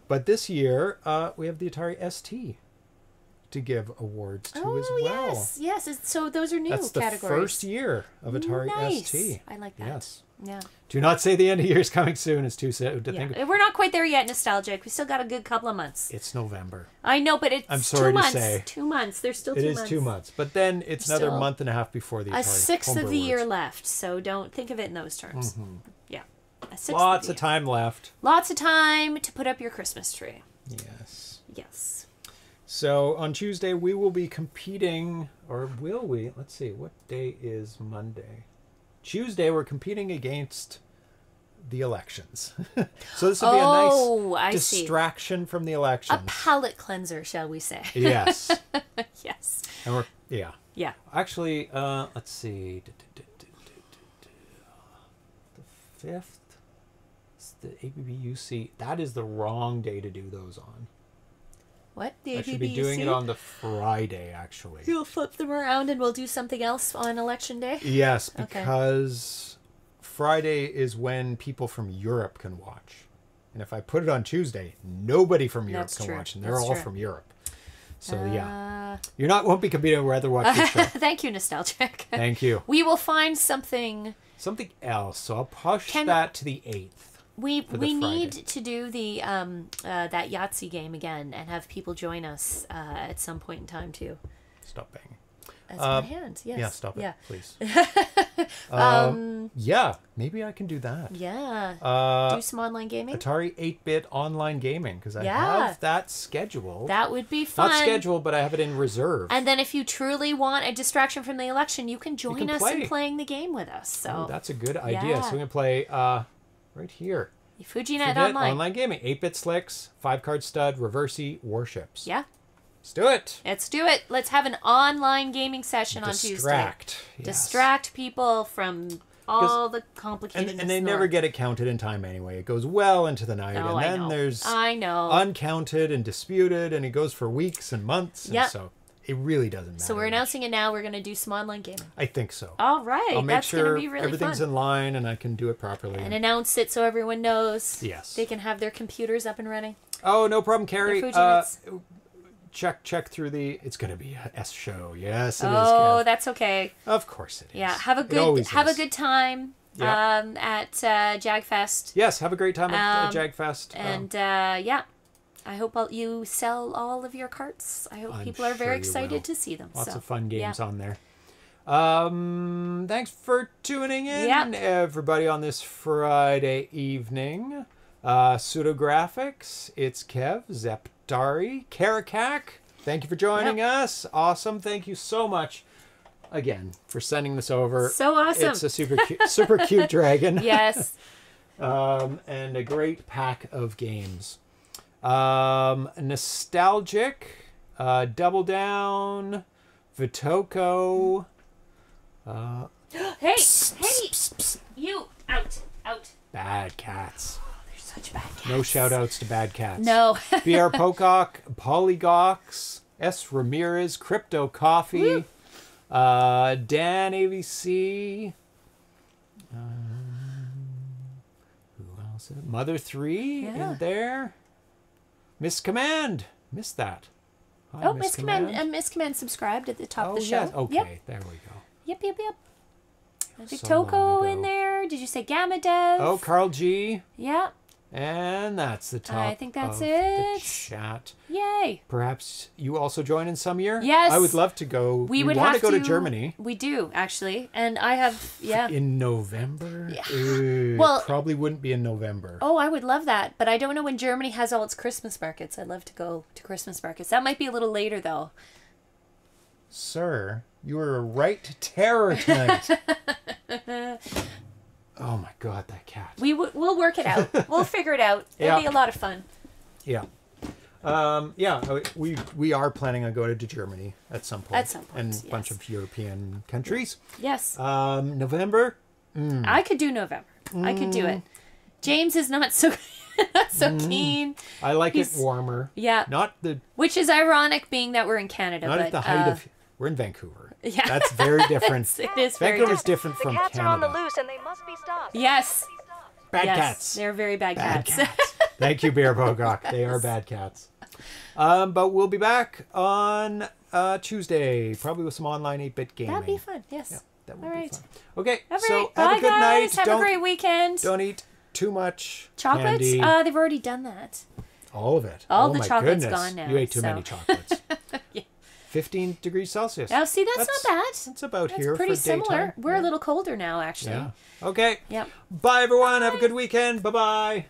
But this year, uh, we have the Atari ST to give awards to Oh as well. yes, yes. It's, so those are new That's the categories. first year of Atari nice. ST. I like that. Yes. Yeah. Do not say the end of year is coming soon. It's too soon to Yeah. think. We're not quite there yet, nostalgic. We still got a good couple of months. It's November. I know, but it's I'm sorry two to months. say. Two months. There's still It two is months. two months, but then it's another month and a half before the Atari A sixth of the year left, so don't think of it in those terms. Mm-hmm. Yeah. A sixth Lots of, of time left. Lots of time to put up your Christmas tree. Yes. Yes. So on Tuesday we will be competing, or will we? Let's see. What day is Monday? Tuesday we're competing against the elections. so this will be Oh, a I nice see. distraction from the election. A palate cleanser, shall we say? yes. yes. And we're yeah. Yeah. Actually, uh, let's see. The fifth. It's the ABBUC. That is the wrong day to do those on. What? The I should be doing it on the Friday, actually. You'll flip them around and we'll do something else on election day? Yes, Okay. because Friday is when people from Europe can watch. And if I put it on Tuesday, nobody from Europe That's can true. watch, and they're That's all true. from Europe. So yeah, Uh, you're not won't be competing. Rather watch the show. thank you, Nostalgic. Thank you. we will find something. Something else. So I'll push Can- that to the eighth. We we need to do the um uh, that Yahtzee game again and have people join us uh, at some point in time too. Stop banging. As Uh, my hand. Yes. Yeah, stop it, Yeah. please. Um, Yeah, maybe I can do that. yeah. Uh, Do some online gaming. Atari 8-bit online gaming because I Yeah. have that scheduled. That would be fun. Not scheduled, but I have it in reserve. And then if you truly want a distraction from the election, you can join can us in playing the game with us. So Oh, that's a good idea. Yeah. So we're gonna play uh, right here. FujiNet Online. online gaming. 8-bit slicks, 5-card stud, reversi, warships. Yeah. Let's do it. Let's do it. Let's have an online gaming session on Tuesday. Distract. yes. Distract people from all the complicated. And, and they never get it counted in time anyway. It goes well into the night. Oh, and I then know. there's I know. uncounted and disputed, and it goes for weeks and months. And so it really doesn't matter. so we're much. announcing it now. We're going to do some online gaming. I think so. All right. I'll make That's sure going to be really everything's fun. in line and I can do it properly. and announce it so everyone knows. Yes. They can have their computers up and running. oh, no problem, Karri. Their Uh, check check through the. It's going to be a S show. Yes, it is. oh, Kev. that's okay. Of course it is. Yeah. Have a good always have a good time Yeah. um, at uh, JagFest. Yes, have a great time at Um, uh, JagFest. Um, And uh, yeah, I hope all, you sell all of your carts. I hope I'm people are very sure will. excited to see them. Lots so, of fun games yeah. on there. Um, thanks for tuning in, Yep. everybody, on this Friday evening. Uh, Pseudographics, it's Kev, Zeptari, Karakak. Thank you for joining us. Awesome. Thank you so much again for sending this over. So awesome. It's a super cute, super cute dragon. yes. um, and a great pack of games. Um, nostalgic, uh, Double Down, Vitoko. Uh, Hey, hey, you out, out. bad cats. They're such bad cats. No shout outs to bad cats. No. BR Pocock, Polygox, S. Ramirez, Crypto Coffee, uh, Dan AVC. Um, who else? is it? Mother 3 Yeah. in there. Miss Command. Missed that. Hi, oh, Miss Command, uh, Miss Command subscribed at the top oh, of the show. yes. Okay, Yep, there we go. yep, yep, yep. Magic So Toko in there. Did you say Gamma Dev? Oh, Carl G. Yeah. And that's the top. I think that's it. Chat. Yay. Perhaps you also join in some year. Yes. I would love to go. We would want have to go to Germany We do actually, and I have yeah. in November. Yeah. Well- probably wouldn't be in November. Oh, I would love that, but I don't know when Germany has all its Christmas markets. I'd love to go to Christmas markets. That might be a little later though. Sir, you are a right terror tonight. oh my God, that cat. We w- we'll work it out. we'll figure it out. It'll Yeah. be a lot of fun. Yeah. Um, yeah, uh, we we are planning on going to Germany at some point. At some point, and a bunch of European countries. Yes, Um, November. I could do November. I could do it. James is not so not so keen. I like He's- it warmer. Yeah, Not the which is ironic, being that we're in Canada. not but, at the height uh, of. We're in Vancouver. Yeah. That's very different. It is very Vancouver's different. different The from cats are on the loose and they must be stopped. Yes, Bad yes, cats. They're very bad, Bad cats. cats. Thank you, Bear Bogok. They are bad cats. Um, but we'll be back on uh, Tuesday, probably with some online 8-bit gaming. That'd be fun. Yes. Yeah, that would All be right. fun. Okay, All so right. have Bye, a good guys. night. Have don't, a great weekend. don't eat too much Chocolates? candy. Uh, they've already done that. All of it. all oh the my chocolate's goodness. gone now, You ate too so- many chocolates. Yeah. 15 degrees Celsius. Oh, see, that's, That's- not bad. That's about That's here pretty for daytime. similar. We're yeah. a little colder now, actually. Yeah. Okay. Yep. Bye, everyone. Have a good weekend. Bye-bye.